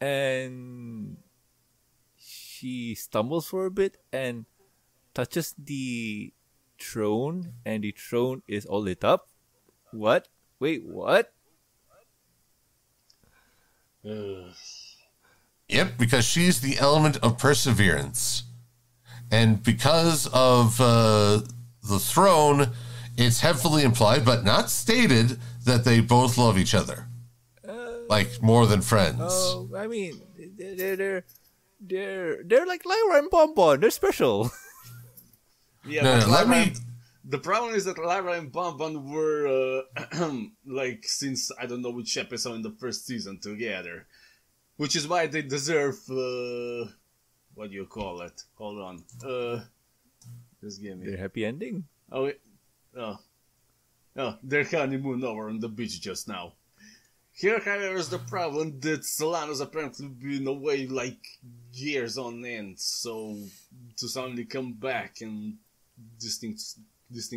and she stumbles for a bit and touches the throne and the throne is all lit up. What? Wait, what? Yep, because she's the element of perseverance. And because of uh, the throne, it's heavily implied, but not stated, that they both love each other. like more than friends. Oh, I mean, they're they're they're they're like Lyra and Bonbon. They're special. [LAUGHS] Yeah, No, no, let me- The problem is that Lyra and Bonbon were uh, [CLEARS THROAT] like since I don't know which episode in the first season together, which is why they deserve uh, what do you call it? Hold on, uh, just give me. Their happy ending. Oh, wait. oh, oh, their honeymoon over on the beach just now. Here, however, is the problem that Celaeno's apparently been away like years on end, so to suddenly come back and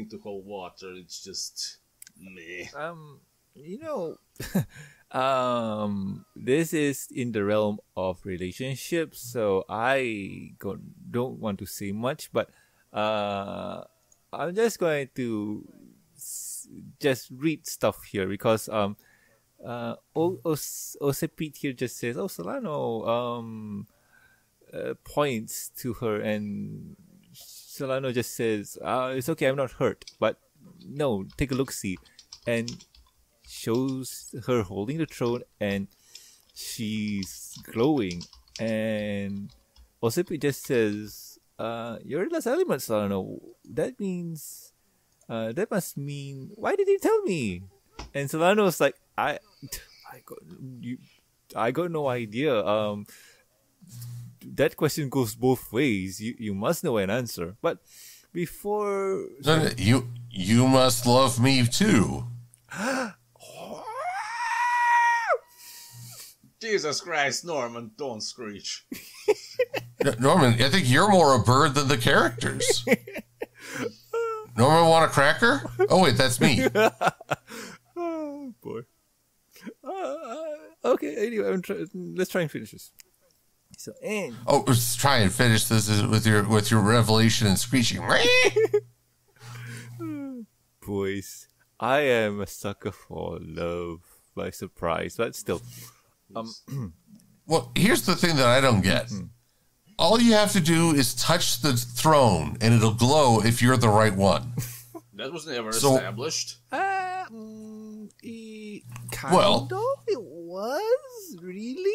to hold water, it's just meh. Um, you know, [LAUGHS] um, this is in the realm of relationships, so I go, don't want to say much, but uh, I'm just going to just read stuff here because um, uh, o- Os- Ocypete here just says, "Oh, Celaeno um, uh, points to her and." Celaeno just says, uh, "It's okay, I'm not hurt." But no, take a look, see, and shows her holding the throne, and she's glowing, and Ocypete just says, uh, "You're less element, Celaeno. That means, uh, that must mean. Why did you tell me?" And Celaeno's like, "I, I got you, I got no idea. Um, that question goes both ways. You you must know an answer, but." Before No, no, You you must love me too. [GASPS] Jesus Christ, Norman, don't screech. [LAUGHS] Norman, I think you're more a bird than the characters. [LAUGHS] Norman want a cracker? Oh wait, that's me. [LAUGHS] Oh boy. Uh, okay. Anyway, I'm try- let's try and finish this. So and Oh, let's try and finish this with your with your revelation and screeching. [LAUGHS] boys, I am a sucker for love by surprise, but still, [CLEARS THROAT] Well, here's the thing that I don't get. All you have to do is touch the throne, and it'll glow if you're the right one. [LAUGHS] That was never So- established. uh, mm, kind Well- of. It was really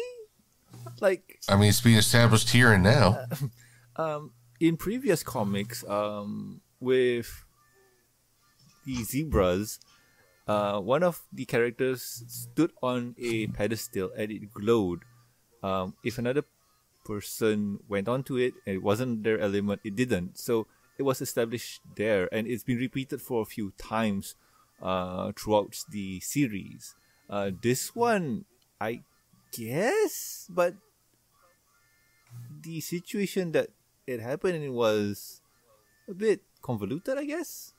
like I mean, it's being established here and now. [LAUGHS] um in previous comics um with the zebras uh one of the characters stood on a pedestal and it glowed. Um if another person went onto it and it wasn't their element it didn't. So it was established there and it's been repeated for a few times uh throughout the series. Uh this one i guess but the situation that it happened in was a bit convoluted, I guess.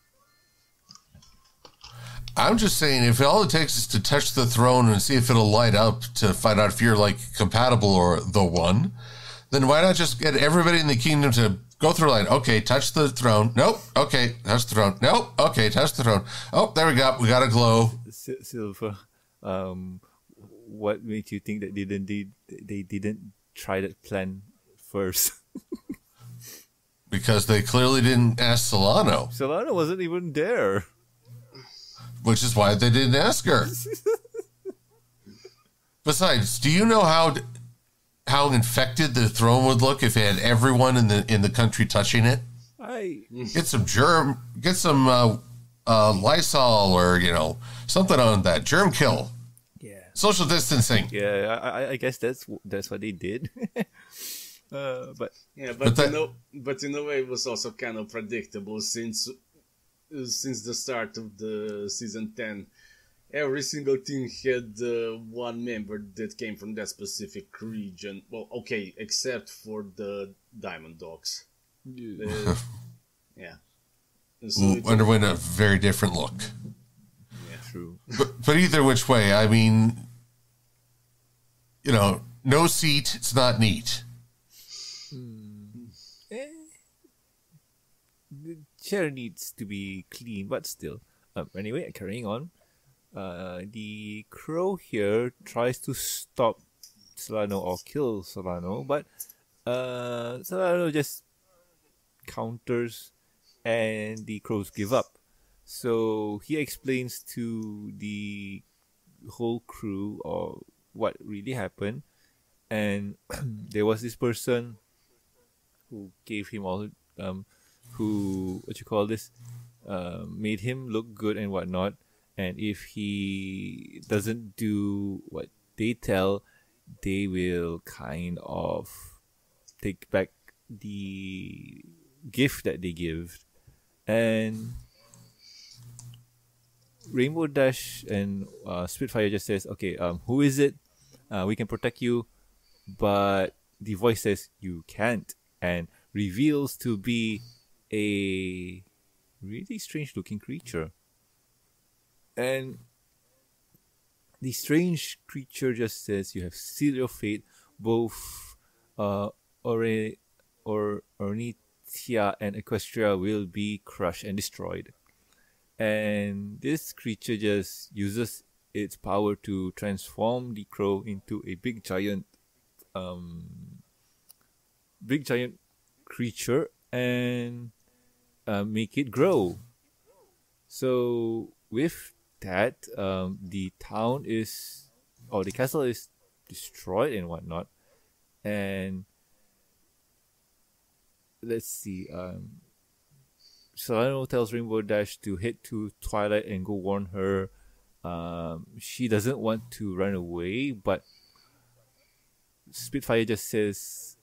I'm just saying, if all it takes is to touch the throne and see if it'll light up to find out if you're like compatible or the one, then why not just get everybody in the kingdom to go through line? Okay, touch the throne. Nope. Okay, touch the throne. Nope. Okay, touch the throne. Oh, there we go. We got a glow. Sil- Silver, um, what made you think that they didn't they, they didn't try that plan first? [LAUGHS] Because they clearly didn't ask Celaeno, Celaeno wasn't even there. which is why they didn't ask her. [LAUGHS] Besides, do you know how how infected the throne would look if it had everyone in the in the country touching it? I Get some germ, get some uh, uh, Lysol or you know something on that germ kill. Yeah Social distancing. [LAUGHS] yeah I, I- I guess that's that's what they did. [LAUGHS] uh, but Yeah, but, But that- you know, but in a way, it was also kind of predictable since uh, since the start of the season ten. Every single team had uh, one member that came from that specific region. Well, okay, except for the Diamond Dogs. Uh, [LAUGHS] yeah. And so it- Underwent a very different look. True. [LAUGHS] But, but either which way, I mean, you know, no seat, it's not neat. Eh, the chair needs to be clean, but still. Um, anyway, carrying on. Uh, the crow here tries to stop Celaeno or kill Celaeno, but uh, Celaeno just counters and the crows give up. So he explains to the whole crew or what really happened. And [CLEARS THROAT] there was this person who gave him all um who what you call this uh, made him look good and whatnot and if he doesn't do what they tell they will kind of take back the gift that they give and rainbow dash and uh, spitfire just says okay um who is it uh, we can protect you but the voice says you can't and reveals to be a really strange looking creature. And the strange creature just says you have sealed your fate, both uh Ore or Ornithia and Equestria will be crushed and destroyed. And this creature just uses its power to transform the crow into a big giant um big giant creature and uh, make it grow. So with that, um, the town is or the castle is destroyed and whatnot. And let's see. Um, Celaeno tells Rainbow Dash to head to Twilight and go warn her. Um, she doesn't want to run away, but Spitfire just says,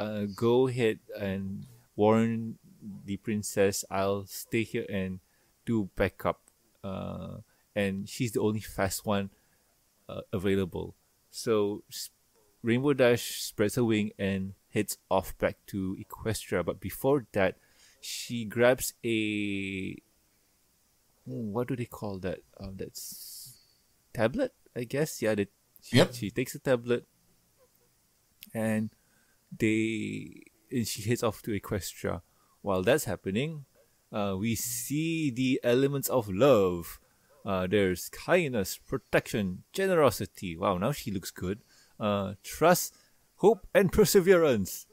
uh, "Go ahead and warn the princess. I'll stay here and do backup." Uh, and she's the only fast one uh, available. So Rainbow Dash spreads her wing and heads off back to Equestria. But before that, she grabs a hmm, what do they call that? Um, that's tablet, I guess. Yeah, they, she, Yep. she takes a tablet and they and she heads off to Equestria. While that's happening, uh, we see the elements of love. Uh, there's kindness, protection, generosity. Wow, now she looks good. Uh, trust, hope, and perseverance.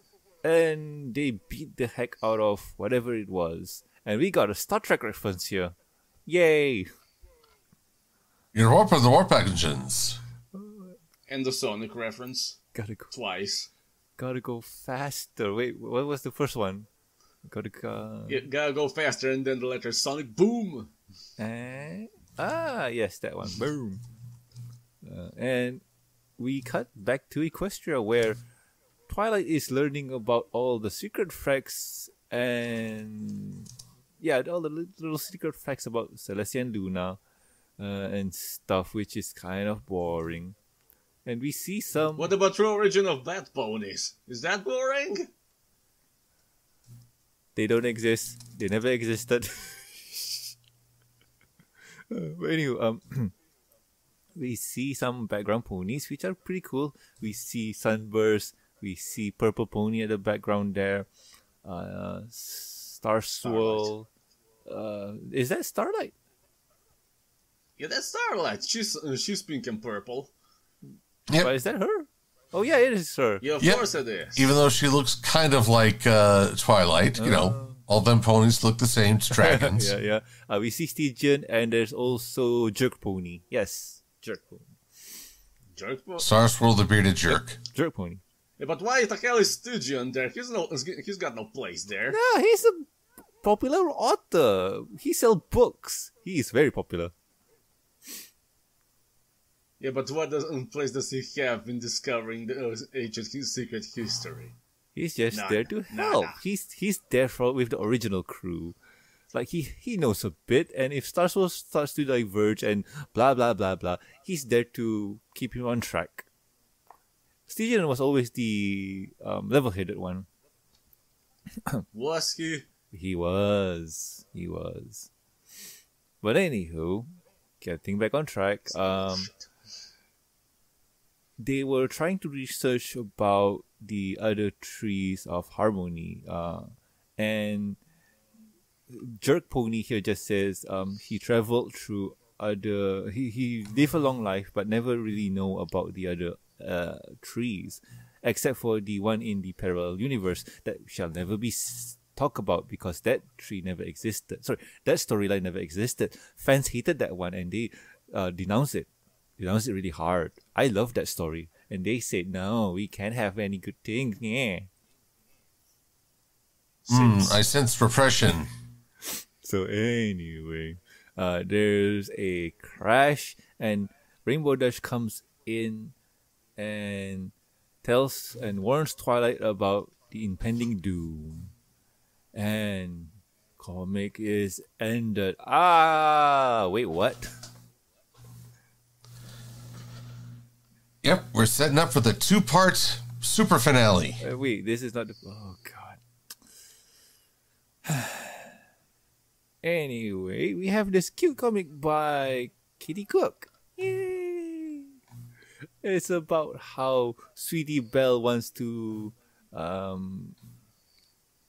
And they beat the heck out of whatever it was. And we got a Star Trek reference here. Yay! Your warp of the warp engines. And the Sonic reference. Gotta go, Twice. gotta go faster. Wait, what was the first one? Gotta go. You gotta go faster and then the letter Sonic boom. And, ah, yes, that one. Boom. Uh, and we cut back to Equestria where Twilight is learning about all the secret facts and yeah, all the li- little secret facts about Celestia and Luna uh, and stuff, which is kind of boring. And we see some. What about true origin of bat ponies? Is that boring? They don't exist. They never existed. [LAUGHS] Uh, but anyway, um, [CLEARS THROAT] we see some background ponies which are pretty cool. We see Sunburst. We see Purple Pony at the background there. Uh, Star Swirl. Uh, is that Starlight? Yeah, that's Starlight. She's uh, she's pink and purple. Yep. But is that her? Oh yeah, it is her. Yeah, of Yep. course it is. Even though she looks kind of like uh, Twilight, you know, all them ponies look the same. It's [LAUGHS] dragons. yeah, yeah. Uh, we see Stygian and there's also Jerk Pony. Yes, Jerk Pony. Jerk po- Star Swirl, the bearded jerk. Jerk Pony. Yeah, but why Takeli Stygian there? He's no, he's got no place there. No, he's a popular author. He sells books. He is very popular. Yeah, but what does, um, place does he have in discovering the uh, ancient secret history? He's just Nah, there to nah, help. nah. He's he's there for with the original crew. Like he he knows a bit, and if Star Swirl starts to diverge and blah blah blah blah, he's there to keep him on track. Stygian was always the um, level-headed one. [COUGHS] Was he? He was. He was. But anywho, getting back on track, um, they were trying to research about the other trees of harmony, uh, and Jerk Pony here just says um, he traveled through other. He he lived a long life, but never really know about the other uh, trees, except for the one in the parallel universe that shall never be talked about because that tree never existed. Sorry, that storyline never existed. Fans hated that one and they uh, denounced it, denounced it really hard. I love that story, and they said no, we can't have any good things. Yeah. Hmm, I sense repression. So anyway, uh, there's a crash, and Rainbow Dash comes in and tells and warns Twilight about the impending doom. And comic is ended. Ah, wait, what? Yep, we're setting up for the two-part super finale. Uh, wait, this is not the. Oh God. Anyway, we have this cute comic by Katie Cook. Yay! It's about how Sweetie Belle wants to, um,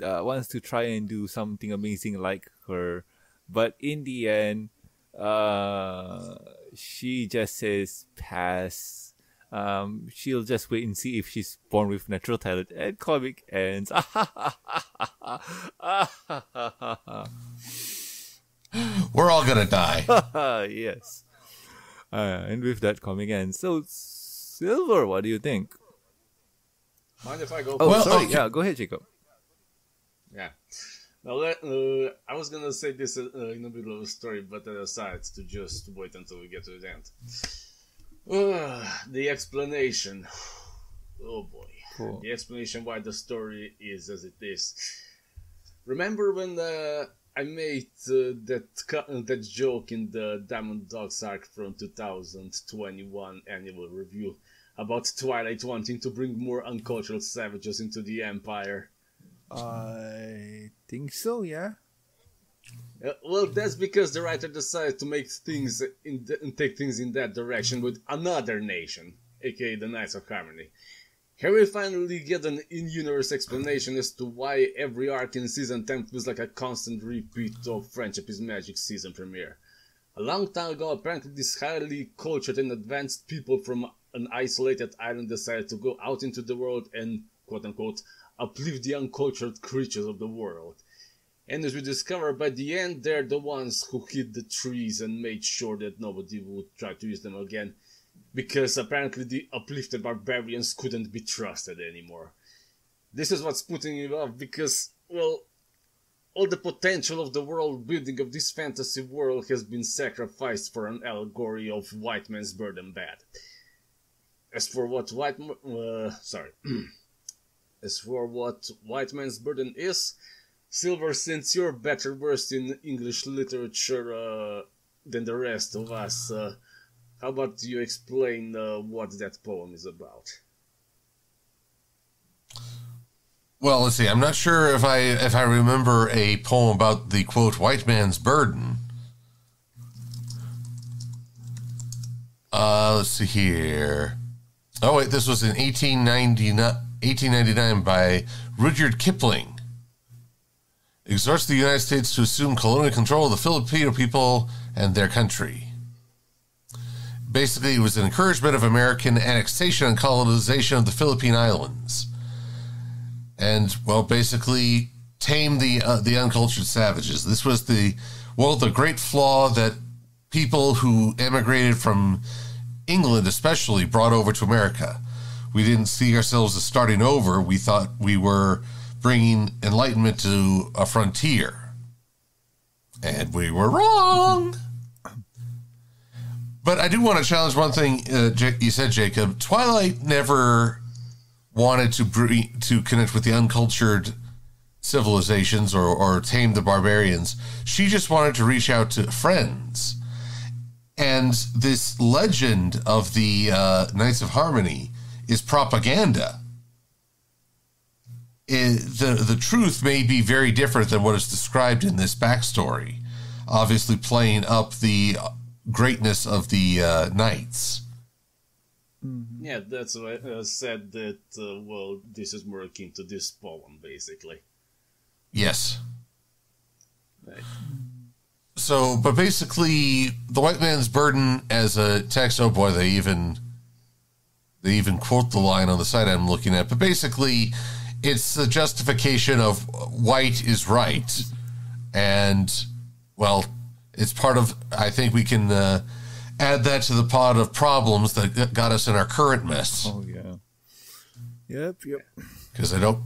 uh, wants to try and do something amazing like her, but in the end, uh, she just says pass. Um, she'll just wait and see if she's born with natural talent, and comic ends. We're all gonna die. [LAUGHS] Yes. Uh, and with that coming in, so Silver, what do you think? Mind if I go? Oh, Well, sorry. okay. Yeah, go ahead, Jakob. Yeah. Now, let, uh, I was gonna say this uh, in the middle of the story, but I decided to just wait until we get to the end. Uh, the explanation. Oh boy. Cool. The explanation why the story is as it is. Remember when uh, I made uh, that that joke in the Diamond Dogs arc from 2021 annual review about Twilight wanting to bring more uncultured savages into the Empire? I think so. Yeah. Uh, well, that's because the writer decided to make things in th- and take things in that direction with another nation, aka the Knights of Harmony. Here we finally get an in-universe explanation as to why every arc in season 10 feels like a constant repeat of Friendship is Magic season premiere. A long time ago, apparently these highly cultured and advanced people from an isolated island decided to go out into the world and, quote-unquote, uplift the uncultured creatures of the world. And as we discover by the end, they're the ones who hid the trees and made sure that nobody would try to use them again. Because apparently the uplifted barbarians couldn't be trusted anymore. This is what's putting me off because, well, all the potential of the world building of this fantasy world has been sacrificed for an allegory of white man's burden bad. As for what white, uh, sorry, [CLEARS THROAT] as for what white man's burden is, Silver, since you're better versed in English literature uh, than the rest of us, uh, how about you explain uh, what that poem is about? Well, let's see. I'm not sure if I if I remember a poem about the quote white man's burden. Uh, let's see here. Oh wait, this was in 1899, 1899 by Rudyard Kipling. Exhorts the United States to assume colonial control of the Filipino people and their country. Basically, it was an encouragement of American annexation and colonization of the Philippine Islands and well, basically tame the uh, the uncultured savages. This was the well the great flaw that people who emigrated from England, especially, brought over to America. We didn't see ourselves as starting over. We thought we were bringing enlightenment to a frontier, and we were wrong. But I do want to challenge one thing uh, you said, Jakob. Twilight never wanted to to connect with the uncultured civilizations or, or tame the barbarians. She just wanted to reach out to friends. And this legend of the uh, Knights of Harmony is propaganda. It, the the truth may be very different than what is described in this backstory. Obviously, playing up the greatness of the uh, knights. Yeah, that's why I said that, uh, well, this is more akin to this poem, basically. Yes. Right. So, but basically, the white man's burden as a text. Oh boy, they even they even quote the line on the side I'm looking at. But basically, it's the justification of white is right, and well, it's part of. I think we can uh, add that to the pot of problems that got us in our current mess. Oh yeah. Yep. Yep. Because I don't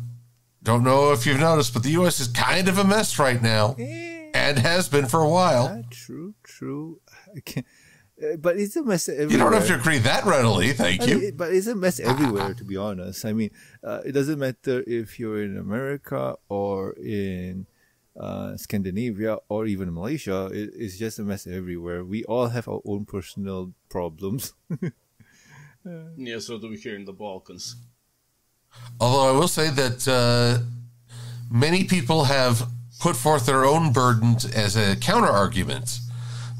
don't know if you've noticed, but the U.S. is kind of a mess right now, and has been for a while. True. True. I can't, uh, but it's a mess everywhere. You don't have to agree that readily. Thank I you. mean, it- but it's a mess everywhere, [LAUGHS] to be honest. I mean, uh, it doesn't matter if you're in America or in uh, Scandinavia or even Malaysia. It, it's just a mess everywhere. We all have our own personal problems. [LAUGHS] Yeah, so do we here in the Balkans. Although I will say that uh, many people have put forth their own burdens as a counter argument.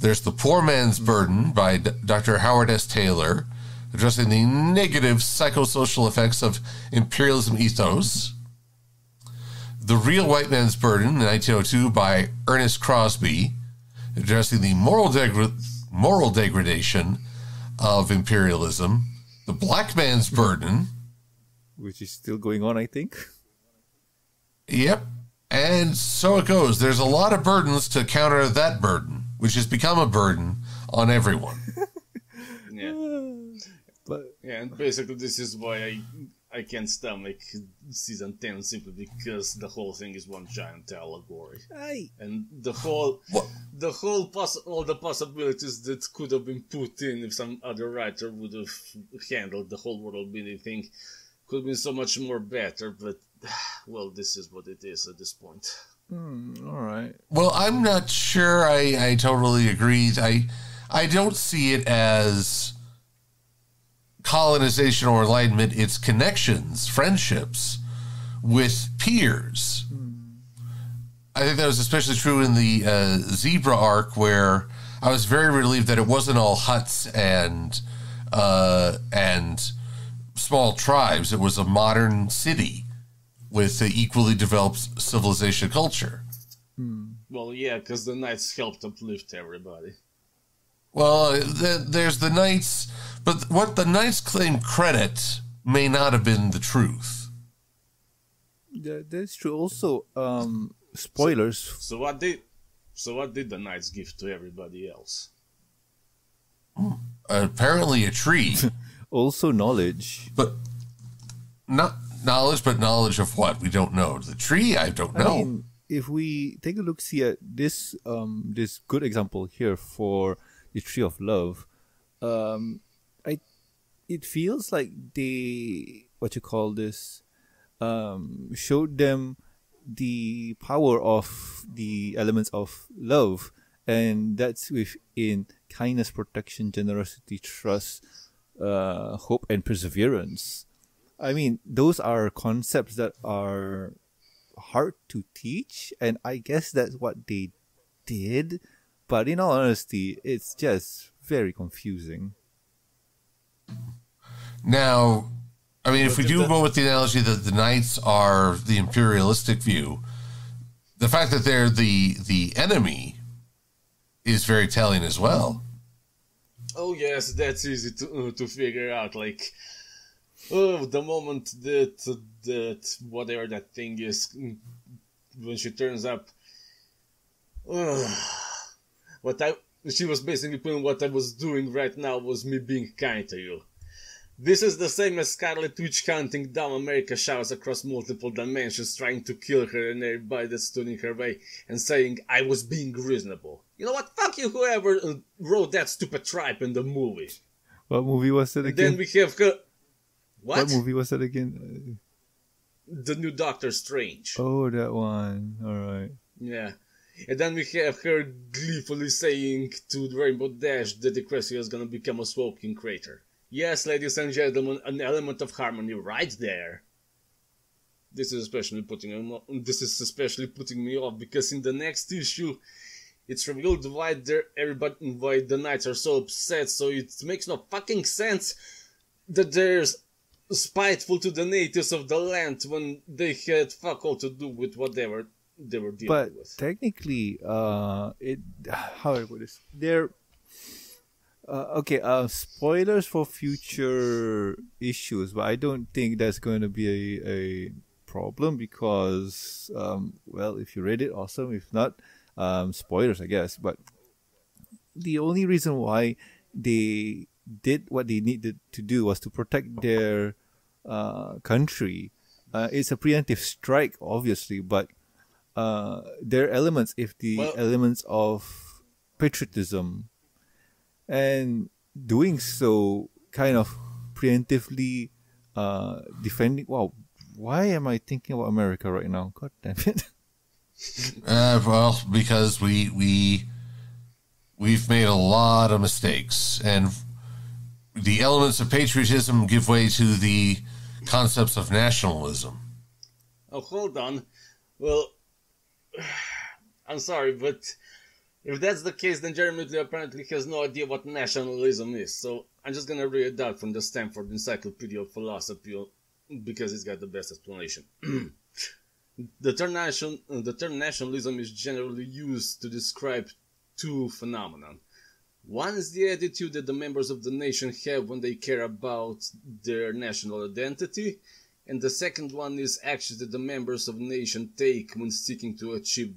There's the poor man's burden by D- Dr. Howard S. Taylor, addressing the negative psychosocial effects of imperialism ethos. The real white man's burden in 1902 by Ernest Crosby, addressing the moral, degra- moral degradation of imperialism. The black man's burden which is still going on, I think. Yep. And so it goes. There's a lot of burdens to counter that burden, which has become a burden on everyone. [LAUGHS] Yeah. But Yeah, and basically this is why I I can't stomach season ten simply because the whole thing is one giant allegory, I and the whole What? the whole poss- all the possibilities that could have been put in if some other writer would have handled the whole world building thing could have been so much more better. But [SIGHS] well, this is what it is at this point. hmm, all right. Well, I'm not sure. I, I totally agree. I I don't see it as colonization or enlightenment. It's connections, friendships with peers. I think that was especially true in the uh, zebra arc, where I was very relieved that it wasn't all huts and uh, and small tribes. It was a modern city with an equally developed civilization culture. Well, yeah, because the knights helped uplift everybody. Well, the, there's the Knights, but what the Knights claim credit may not have been the truth. That, that's true. Also, um, spoilers. So what did so what did the knights give to everybody else? apparently, a tree, [LAUGHS] Also, knowledge. but not knowledge, but knowledge of what we don't know. The tree, I don't know. I mean, if we take a look, see at this um this good example here for the tree of love, um, I it feels like they what you call this, um, showed them the power of the elements of love, and that's within kindness, protection, generosity, trust, uh, hope, and perseverance. I mean, those are concepts that are hard to teach, and I guess that's what they did. But in all honesty, it's just very confusing. Now, I mean, if we do the- go with the analogy that the Knights are the imperialistic view, the fact that they're the the enemy is very telling as well. Oh yes, that's easy to uh, to figure out. Like, oh, the moment that that whatever that thing is, mm, when she turns up, uh, what I she was basically putting what I was doing right now was me being kind to you. This is the same as Scarlet Witch hunting down America Chavez across multiple dimensions, trying to kill her and everybody that stood in her way, and saying I was being reasonable. You know what? Fuck you, whoever uh, wrote that stupid tripe in the movie. What movie was it And then we have her. What? What movie was it again? The new Doctor Strange. Oh, that one. All right. Yeah. And then we have her gleefully saying to Rainbow Dash that the Crescent is gonna become a smoking crater. Yes, ladies and gentlemen, an element of harmony right there. This is especially putting this is especially putting me off because in the next issue it's revealed why they're, everybody why the knights are so upset, so it makes no fucking sense that they're spiteful to the natives of the land when they had fuck all to do with what they were dealing But with. technically, uh, it [SIGHS] how do I put this? They're uh, okay. Uh, spoilers for future issues, but I don't think that's going to be a, a problem because, um, well, if you read it, awesome. If not, um, spoilers, I guess. But the only reason why they did what they needed to do was to protect their uh, country. Uh, it's a preemptive strike, obviously, but uh, there are elements, if the Well- elements of patriotism, and doing so kind of preemptively uh, defending. Wow, why am I thinking about America right now? God damn it! [LAUGHS] Uh, well, because we we we've made a lot of mistakes, and the elements of patriotism give way to the concepts of nationalism. Oh, hold on. Well, [SIGHS] I'm sorry, but if that's the case, then Jeremy Lee apparently has no idea what nationalism is. So I'm just gonna read out from the Stanford Encyclopedia of Philosophy because it's got the best explanation. [CLEARS THROAT] the term nation, the term nationalism is generally used to describe two phenomena. One is the attitude that the members of the nation have when they care about their national identity, and the second one is actions that the members of a nation take when seeking to achieve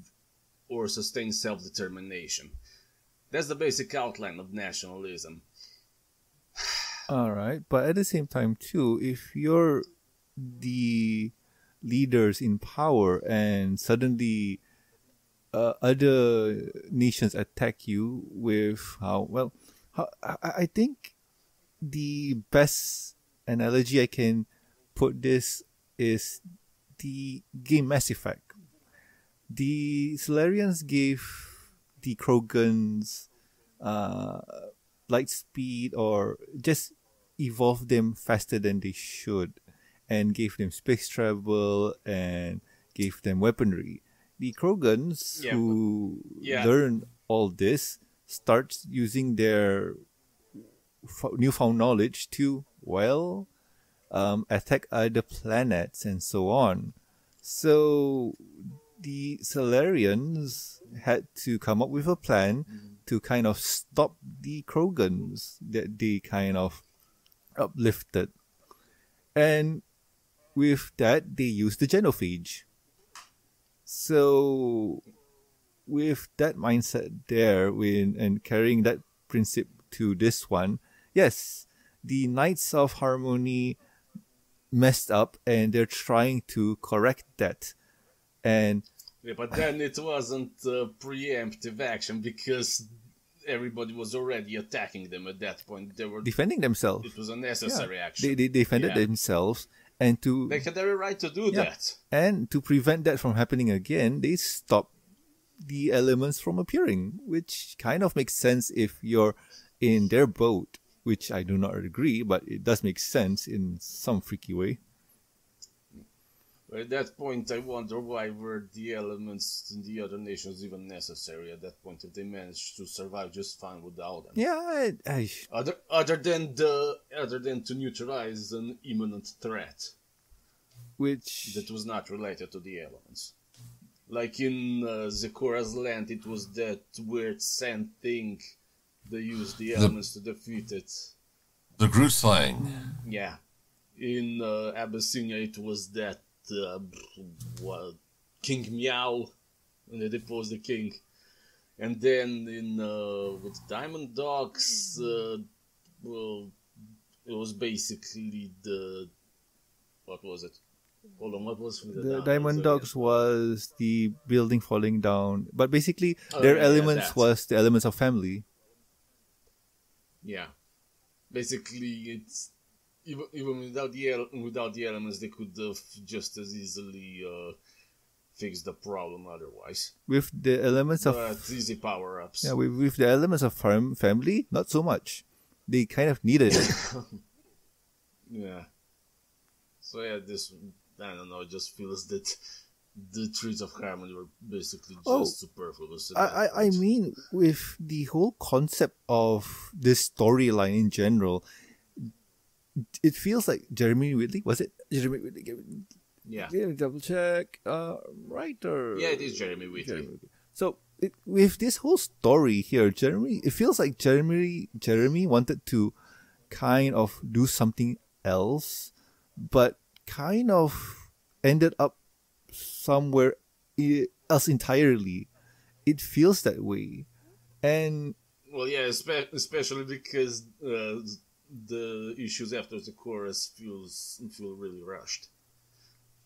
or sustain self-determination. That's the basic outline of nationalism. [SIGHS] All right, but at the same time too, if you're the leaders in power and suddenly uh, other nations attack you with how well, how, I, I think the best analogy I can put this is the game Mass Effect. The Salarians gave the Krogans uh, light speed or just evolve them faster than they should and gave them space travel and gave them weaponry. The Krogans Yeah, who yeah. learn all this start using their f- newfound knowledge to, well, um, attack other planets and so on. So the Salarians had to come up with a plan to kind of stop the Krogans that they kind of uplifted. And with that, they used the genophage. So, with that mindset there, when, and carrying that principle to this one, yes, the Knights of Harmony messed up and they're trying to correct that. And Yeah, but then it wasn't uh, preemptive action because everybody was already attacking them at that point. They were. defending themselves. It was a necessary action. They, they defended Yeah. themselves and to They had every right to do Yeah. that. and to prevent that from happening again, they stopped the elements from appearing, which kind of makes sense if you're in their boat, which I do not agree, but it does make sense in some freaky way. At that point, I wonder why were the elements in the other nations even necessary at that point if they managed to survive just fine without them. Yeah, I, I, Other, other than the other than to neutralize an imminent threat which that was not related to the elements. Like in uh, Zecora's land, it was that weird sand thing. They used the elements to defeat it. The Grootslang. Yeah. In uh, Abyssinia, it was that uh, what, King Meow, and they deposed the king. And then in uh, with Diamond Dogs, uh, well, it was basically the what was it? Hold on, what was from the, the Diamond Diamond Dogs Dogs was the building falling down, but basically Oh, their yeah, yeah, elements that. was the elements of family. Yeah, basically, it's even even without the without the elements, they could have just as easily uh, fixed the problem otherwise. With the elements of But easy power ups. yeah, with, with the elements of farm family, not so much. They kind of needed it. [LAUGHS] Yeah. So yeah, this I don't know. It just feels that the trees of harmony were basically just Oh, superfluous. I, I, I mean, with the whole concept of this storyline in general, it feels like Jeremy Whitley. Was it Jeremy Whitley? Yeah, give me double check. Uh, writer. yeah, it is Jeremy Whitley. Jeremy Whitley. So it, with this whole story here, Jeremy, it feels like Jeremy Jeremy wanted to kind of do something else, but kind of ended up somewhere else entirely. It feels that way, and Well, yeah, especially because uh, the issues after the chorus feels feel really rushed.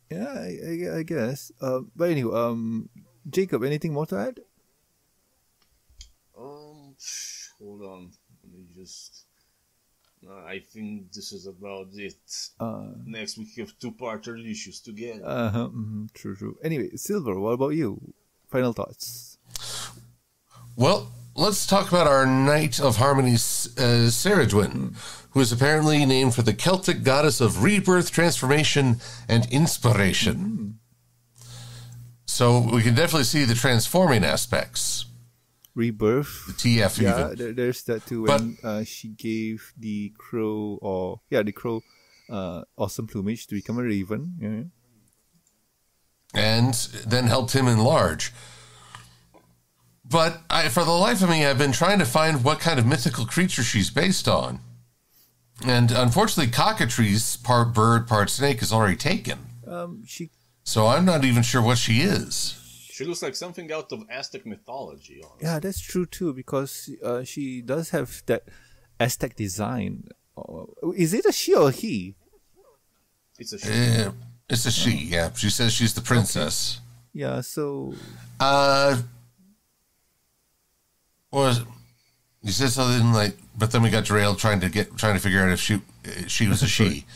yeah, I, I, I guess. Uh, but anyway, um, Jakob, anything more to add? Um, hold on, let me just. Uh, I think this is about it. Uh, Next we have two-parter issues together. uh mhm, true, true. Anyway, Silver, what about you? Final thoughts. Well, let's talk about our Knight of Harmony, uh, Ceridwen, who is apparently named for the Celtic goddess of rebirth, transformation, and inspiration. So we can definitely see the transforming aspects. Rebirth. TF Yeah, even. there, there's that too. But- When uh, she gave the crow, or yeah, the crow, uh, awesome plumage to become a raven. Yeah. and then helped him enlarge. But I, for the life of me, I've been trying to find what kind of mythical creature she's based on. And unfortunately, cockatrice, part bird, part snake, is already taken. Um, she So I'm not even sure what she is. She looks like something out of Aztec mythology. Honestly. Yeah, that's true too because uh, she does have that Aztec design. Oh, is it a she or he? It's a she. Eh, it's a she. Yeah, she says she's the princess. Yeah, so Uh, was you said something like, but then we got derailed trying to get trying to figure out if she she was a she. [LAUGHS]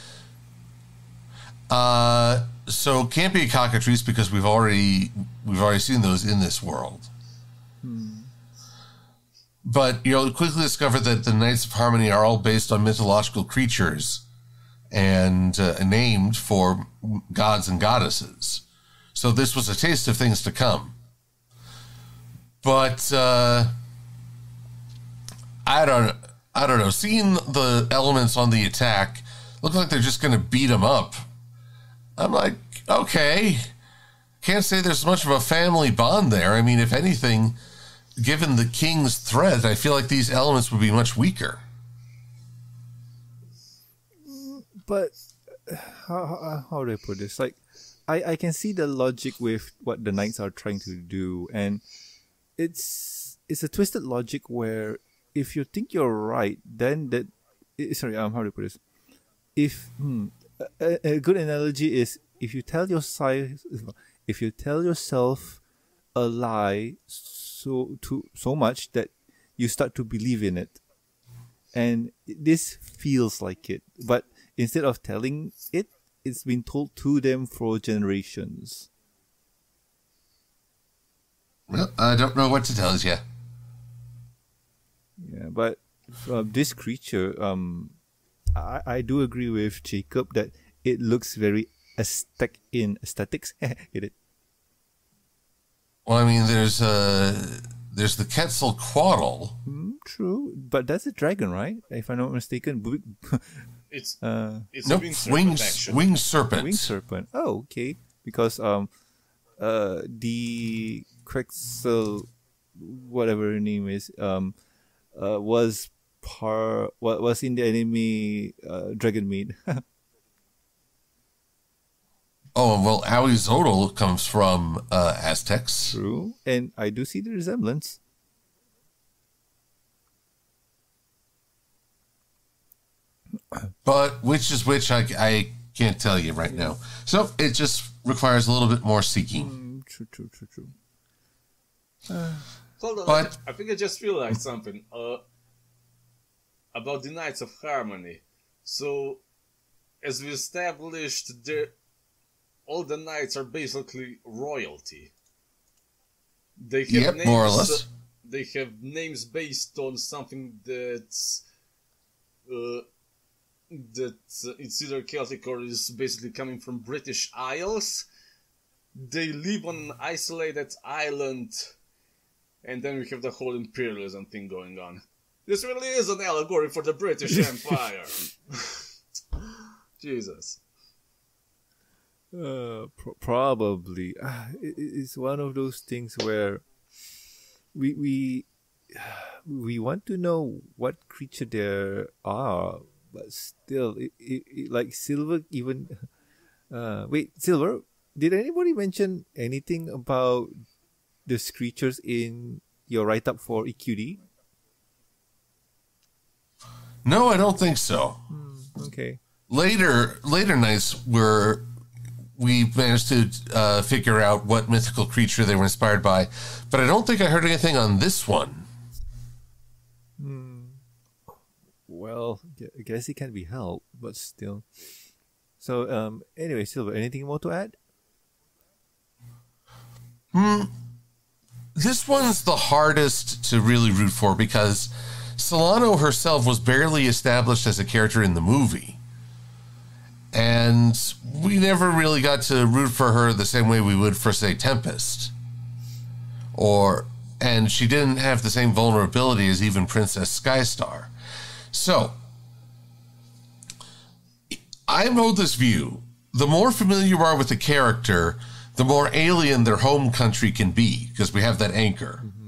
Uh, so can't be a cockatrice because we've already we've already seen those in this world. But you'll quickly discover that the Knights of Harmony are all based on mythological creatures and uh, named for gods and goddesses. So this was a taste of things to come. But uh, I don't, I don't know. Seeing the elements on the attack look like they're just going to beat them up. I'm like, okay. Can't say there's much of a family bond there. I mean, if anything, given the king's threat, I feel like these elements would be much weaker. but how, how, how do I put this? Like, I, I can see the logic with what the knights are trying to do, and it's it's a twisted logic where if you think you're right, then that eh, sorry, um, how do I put this? If hmm, a, a good analogy is if you tell your if you tell yourself a lie so to so much that you start to believe in it. And this feels like it. But instead of telling it it's been told to them for generations. Well, I don't know what to tell you. yeah but uh, this creature um I, I do agree with Jakob that it looks very aesthetic in aesthetics [LAUGHS] get it Well, I mean, there's uh, there's the Quetzalcoatl. Hmm, true but that's a dragon right if i'm not mistaken [LAUGHS] It's uh it's Nope, a winged serpent, winged, actually. winged serpent. winged serpent. Oh, okay. Because um, uh, the Quetzal, whatever her name is, um, uh, was par wa- was in the enemy uh, dragon maid. [LAUGHS] Oh, well, Ahuizotl comes from uh, Aztecs. True, and I do see the resemblance. But which is which, I, I can't tell you right now. So it just requires a little bit more seeking. Mm, true, true, true, true. [SIGHS] Hold on, But- I think I just realized something. Uh, about the Knights of Harmony. So, as we established, the all the knights are basically royalty. They have Yep, names, more or less. They have names based on something that's uh, that uh, it's either Celtic or is basically coming from British Isles. They live on an isolated island, and then we have the whole imperialism thing going on. This really is an allegory for the British [LAUGHS] Empire. [LAUGHS] Jesus. Uh, pro- probably. Ah, it, it- it's one of those things where we we [SIGHS] we want to know what creature there are, but still, it, it, it, like silver even. [LAUGHS] Uh, wait, silver. Did anybody mention anything about the creatures in your write up for EQD? No, I don't think so. Okay. Later, later knights were we managed to uh, figure out what mythical creature they were inspired by, but I don't think I heard anything on this one. Hmm. Well, I guess it can be helped, but still. So, um, anyway, Silver, anything more to add? Hmm. This one's the hardest to really root for because Celaeno herself was barely established as a character in the movie. And we never really got to root for her the same way we would for, say, Tempest. Or, and she didn't have the same vulnerability as even Princess Skystar. So, I hold this view. The more familiar you are with the character, the more alien their home country can be, because we have that anchor. Mm-hmm.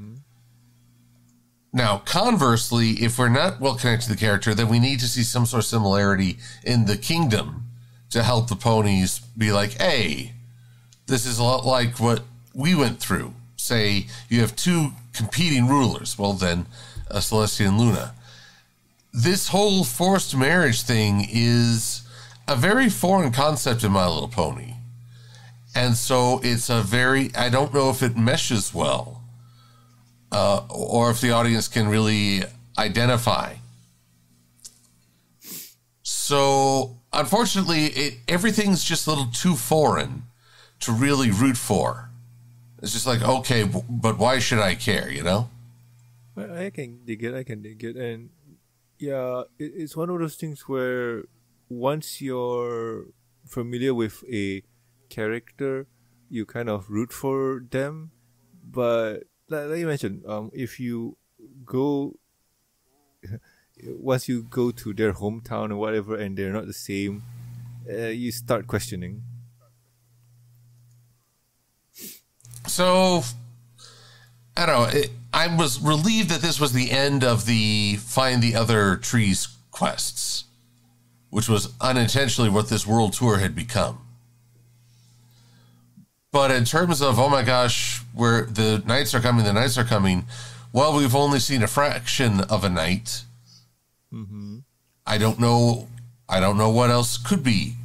Now, conversely, if we're not well connected to the character, then we need to see some sort of similarity in the kingdom to help the ponies be like, hey, this is a lot like what we went through. Say you have two competing rulers. Well, then, uh, Celestia and Luna. this whole forced marriage thing is a very foreign concept in My Little Pony. And so it's a very, I don't know if it meshes well uh, or if the audience can really identify. So unfortunately, it, everything's just a little too foreign to really root for. It's just like, okay, but why should I care, you know? I can dig it, I can dig it. And yeah, it's one of those things where once you're familiar with a character, you kind of root for them. But like, you mentioned, um, if you go [LAUGHS] once you go to their hometown or whatever, and they're not the same, uh, you start questioning. So, I don't know. It, I was relieved that this was the end of the find the other trees quests which was unintentionally what this world tour had become. But in terms of, oh my gosh, where the knights are coming, the knights are coming, well, we've only seen a fraction of a knight. Mm-hmm. I don't know. I don't know what else could be.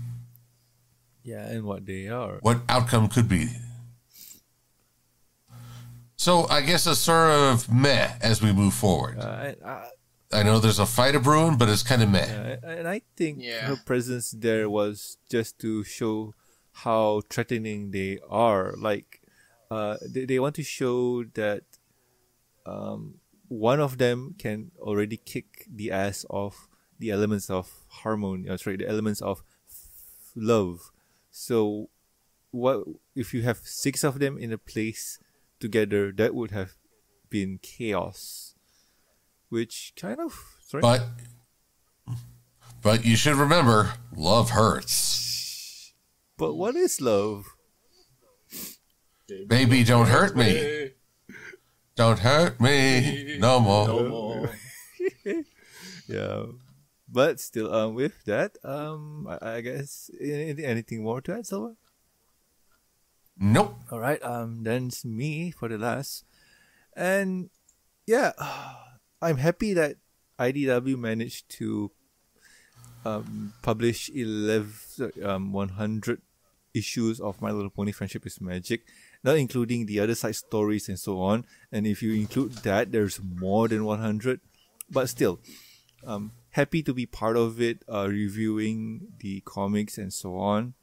Yeah, and what they are. What outcome could be. So I guess a sort of meh as we move forward. Uh, I, I, I know there's a fight of brewing, but it's kind of meh. Yeah, and I think yeah. her presence there was just to show how threatening they are. Like, uh, they, they want to show that um, one of them can already kick the ass of the elements of harmony. Uh, sorry, the elements of love. So, what if you have six of them in a place together? That would have been chaos which kind of sorry. But but you should remember, love hurts. But what is love? Baby, don't hurt me. Don't hurt me no more. No [LAUGHS] more. yeah, but still, um, with that, um, I, I guess anything, anything more to add, Silva? Nope. All right. Um, then it's me for the last, and yeah. [SIGHS] I'm happy that IDW managed to um, publish 11, um, 100 issues of My Little Pony Friendship is Magic, not including the other side stories and so on. And if you include that, there's more than 100. But still, um, happy to be part of it, uh, reviewing the comics and so on.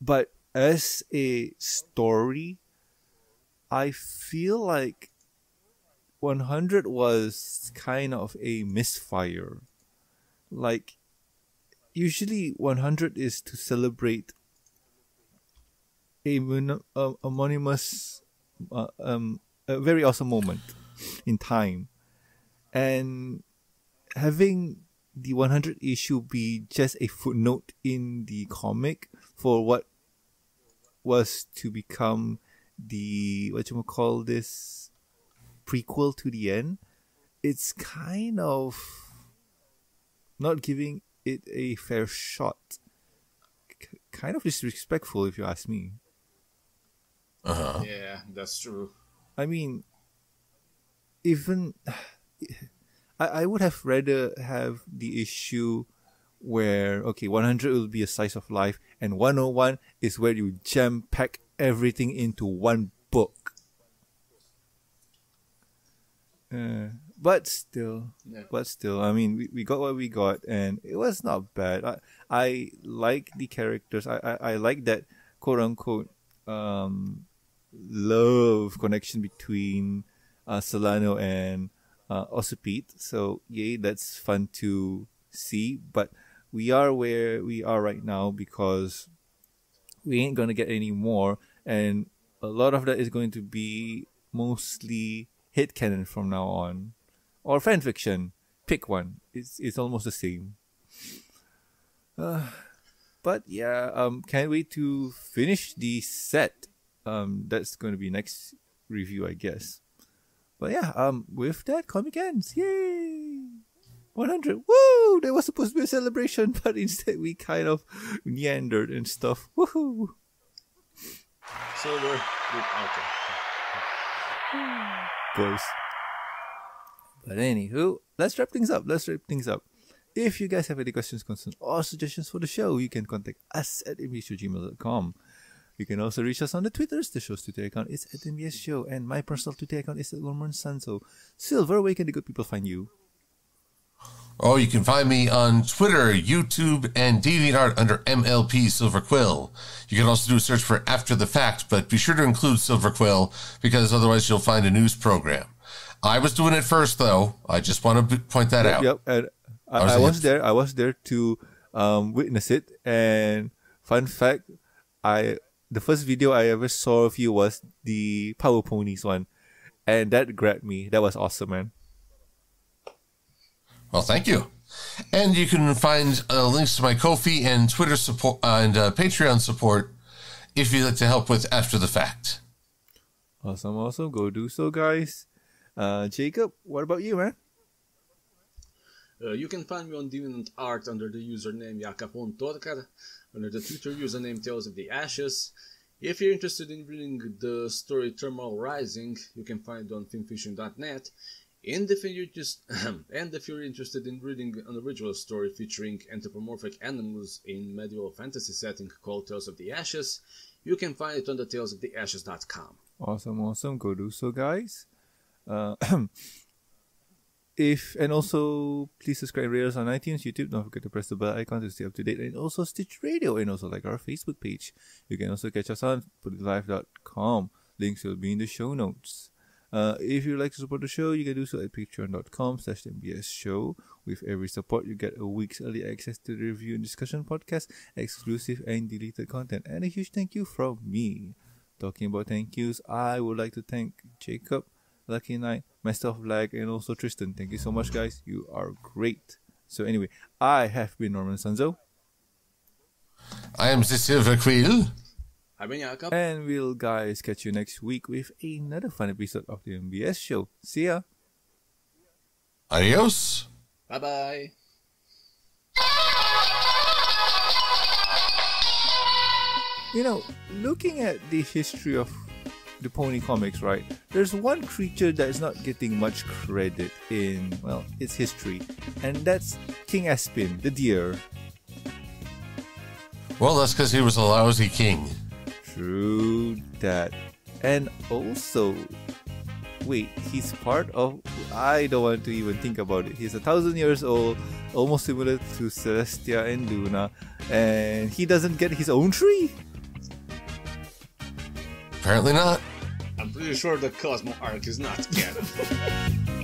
But as a story, I feel like 100 was kind of a misfire. Like, usually 100 is to celebrate a, a, a monimous, uh, um, a very awesome moment in time. And having the 100 issue be just a footnote in the comic for what was to become the what you call this prequel to the end, it's kind of not giving it a fair shot. C- kind of disrespectful, if you ask me. Uh-huh. Yeah, that's true. I mean, even [SIGHS] I, I would have rather have the issue where okay, 100 will be a size of life, and 101 is where you jam pack everything into one book. Uh, but still, yeah. but still, I mean, we, we got what we got, and it was not bad. I I like the characters. I I, I like that quote unquote um love connection between uh, Celaeno and uh. So yay, that's fun to see. But we are where we are right now because we ain't gonna get any more, and a lot of that is going to be mostly head canon from now on, or fan fiction. Pick one. It's it's almost the same. Uh, but yeah, um, can't wait to finish the set. Um, that's going to be next review, I guess. But yeah, um, with that, comic ends. Yay! 100. Woo! There was supposed to be a celebration, [LAUGHS] but instead we kind of meandered and stuff. Woohoo! Silver with okay boys. But anywho, let's wrap things up. Let's wrap things up. If you guys have any questions, concerns, or suggestions for the show, you can contact us at mbsgmail.com. You can also reach us on the Twitters. The show's Twitter account is at MBS Show, and my personal Twitter account is at Norman Sanzo. Silver, where can the good people find you? Oh, you can find me on Twitter, YouTube, and DeviantArt under MLP Silver Quill. You can also do a search for After the Fact, but be sure to include Silver Quill because otherwise you'll find a news program. I was doing it first, though. I just want to point that Yep, out. yep. And I, I was I was there. I was there to um, witness it. And fun fact, I the first video I ever saw of you was the Power Ponies one, and that grabbed me. That was awesome, man. Well, thank you. And you can find uh, links to my Ko-fi and Twitter support and uh, Patreon support if you'd like to help with After the Fact. Awesome, awesome. Go do so, guys. Uh, Jakob, what about you, man? Uh, you can find me on DeviantArt under the username JakobFonTorkar, under the Twitter username Tales of the Ashes. If you're interested in reading the story Thermal Rising, you can find it on fimfiction.net. And if you're just [CLEARS THROAT] and if you're interested in reading an original story featuring anthropomorphic animals in medieval fantasy setting called Tales of the Ashes, you can find it on the talesoftheashes.com. Awesome, awesome. Go do so, guys. Uh, [CLEARS THROAT] if and also please subscribe rate us on iTunes, YouTube. Don't forget to press the bell icon to stay up to date, and also Stitch Radio, and also like our Facebook page. You can also catch us on putitlive.com. Links will be in the show notes. Uh, if you'd like to support the show, you can do so at patreon.com slash MBS show. With every support, you get a week's early access to the review and discussion podcast, exclusive and deleted content, and a huge thank you from me. Talking about thank yous, I would like to thank Jakob, Lucky Knight, myself, Lag, and also Tristan. Thank you so much, guys. You are great. So anyway, I have been Norman Sanzo, I am the Silver Quill. I've been Jakob. and we'll guys catch you next week with another fun episode of the MBS show. See ya. Adios. Bye bye. You know, looking at the history of the pony comics, right? There's one creature that's not getting much credit in, well, its history, and that's King Aspin, the deer. Well, that's because he was a lousy king. True that. And also, wait, he's part of. I don't want to even think about it. He's a thousand years old, almost similar to Celestia and Luna, and he doesn't get his own tree? Apparently not. Pretty sure the Cosmo arc is not canon. [LAUGHS]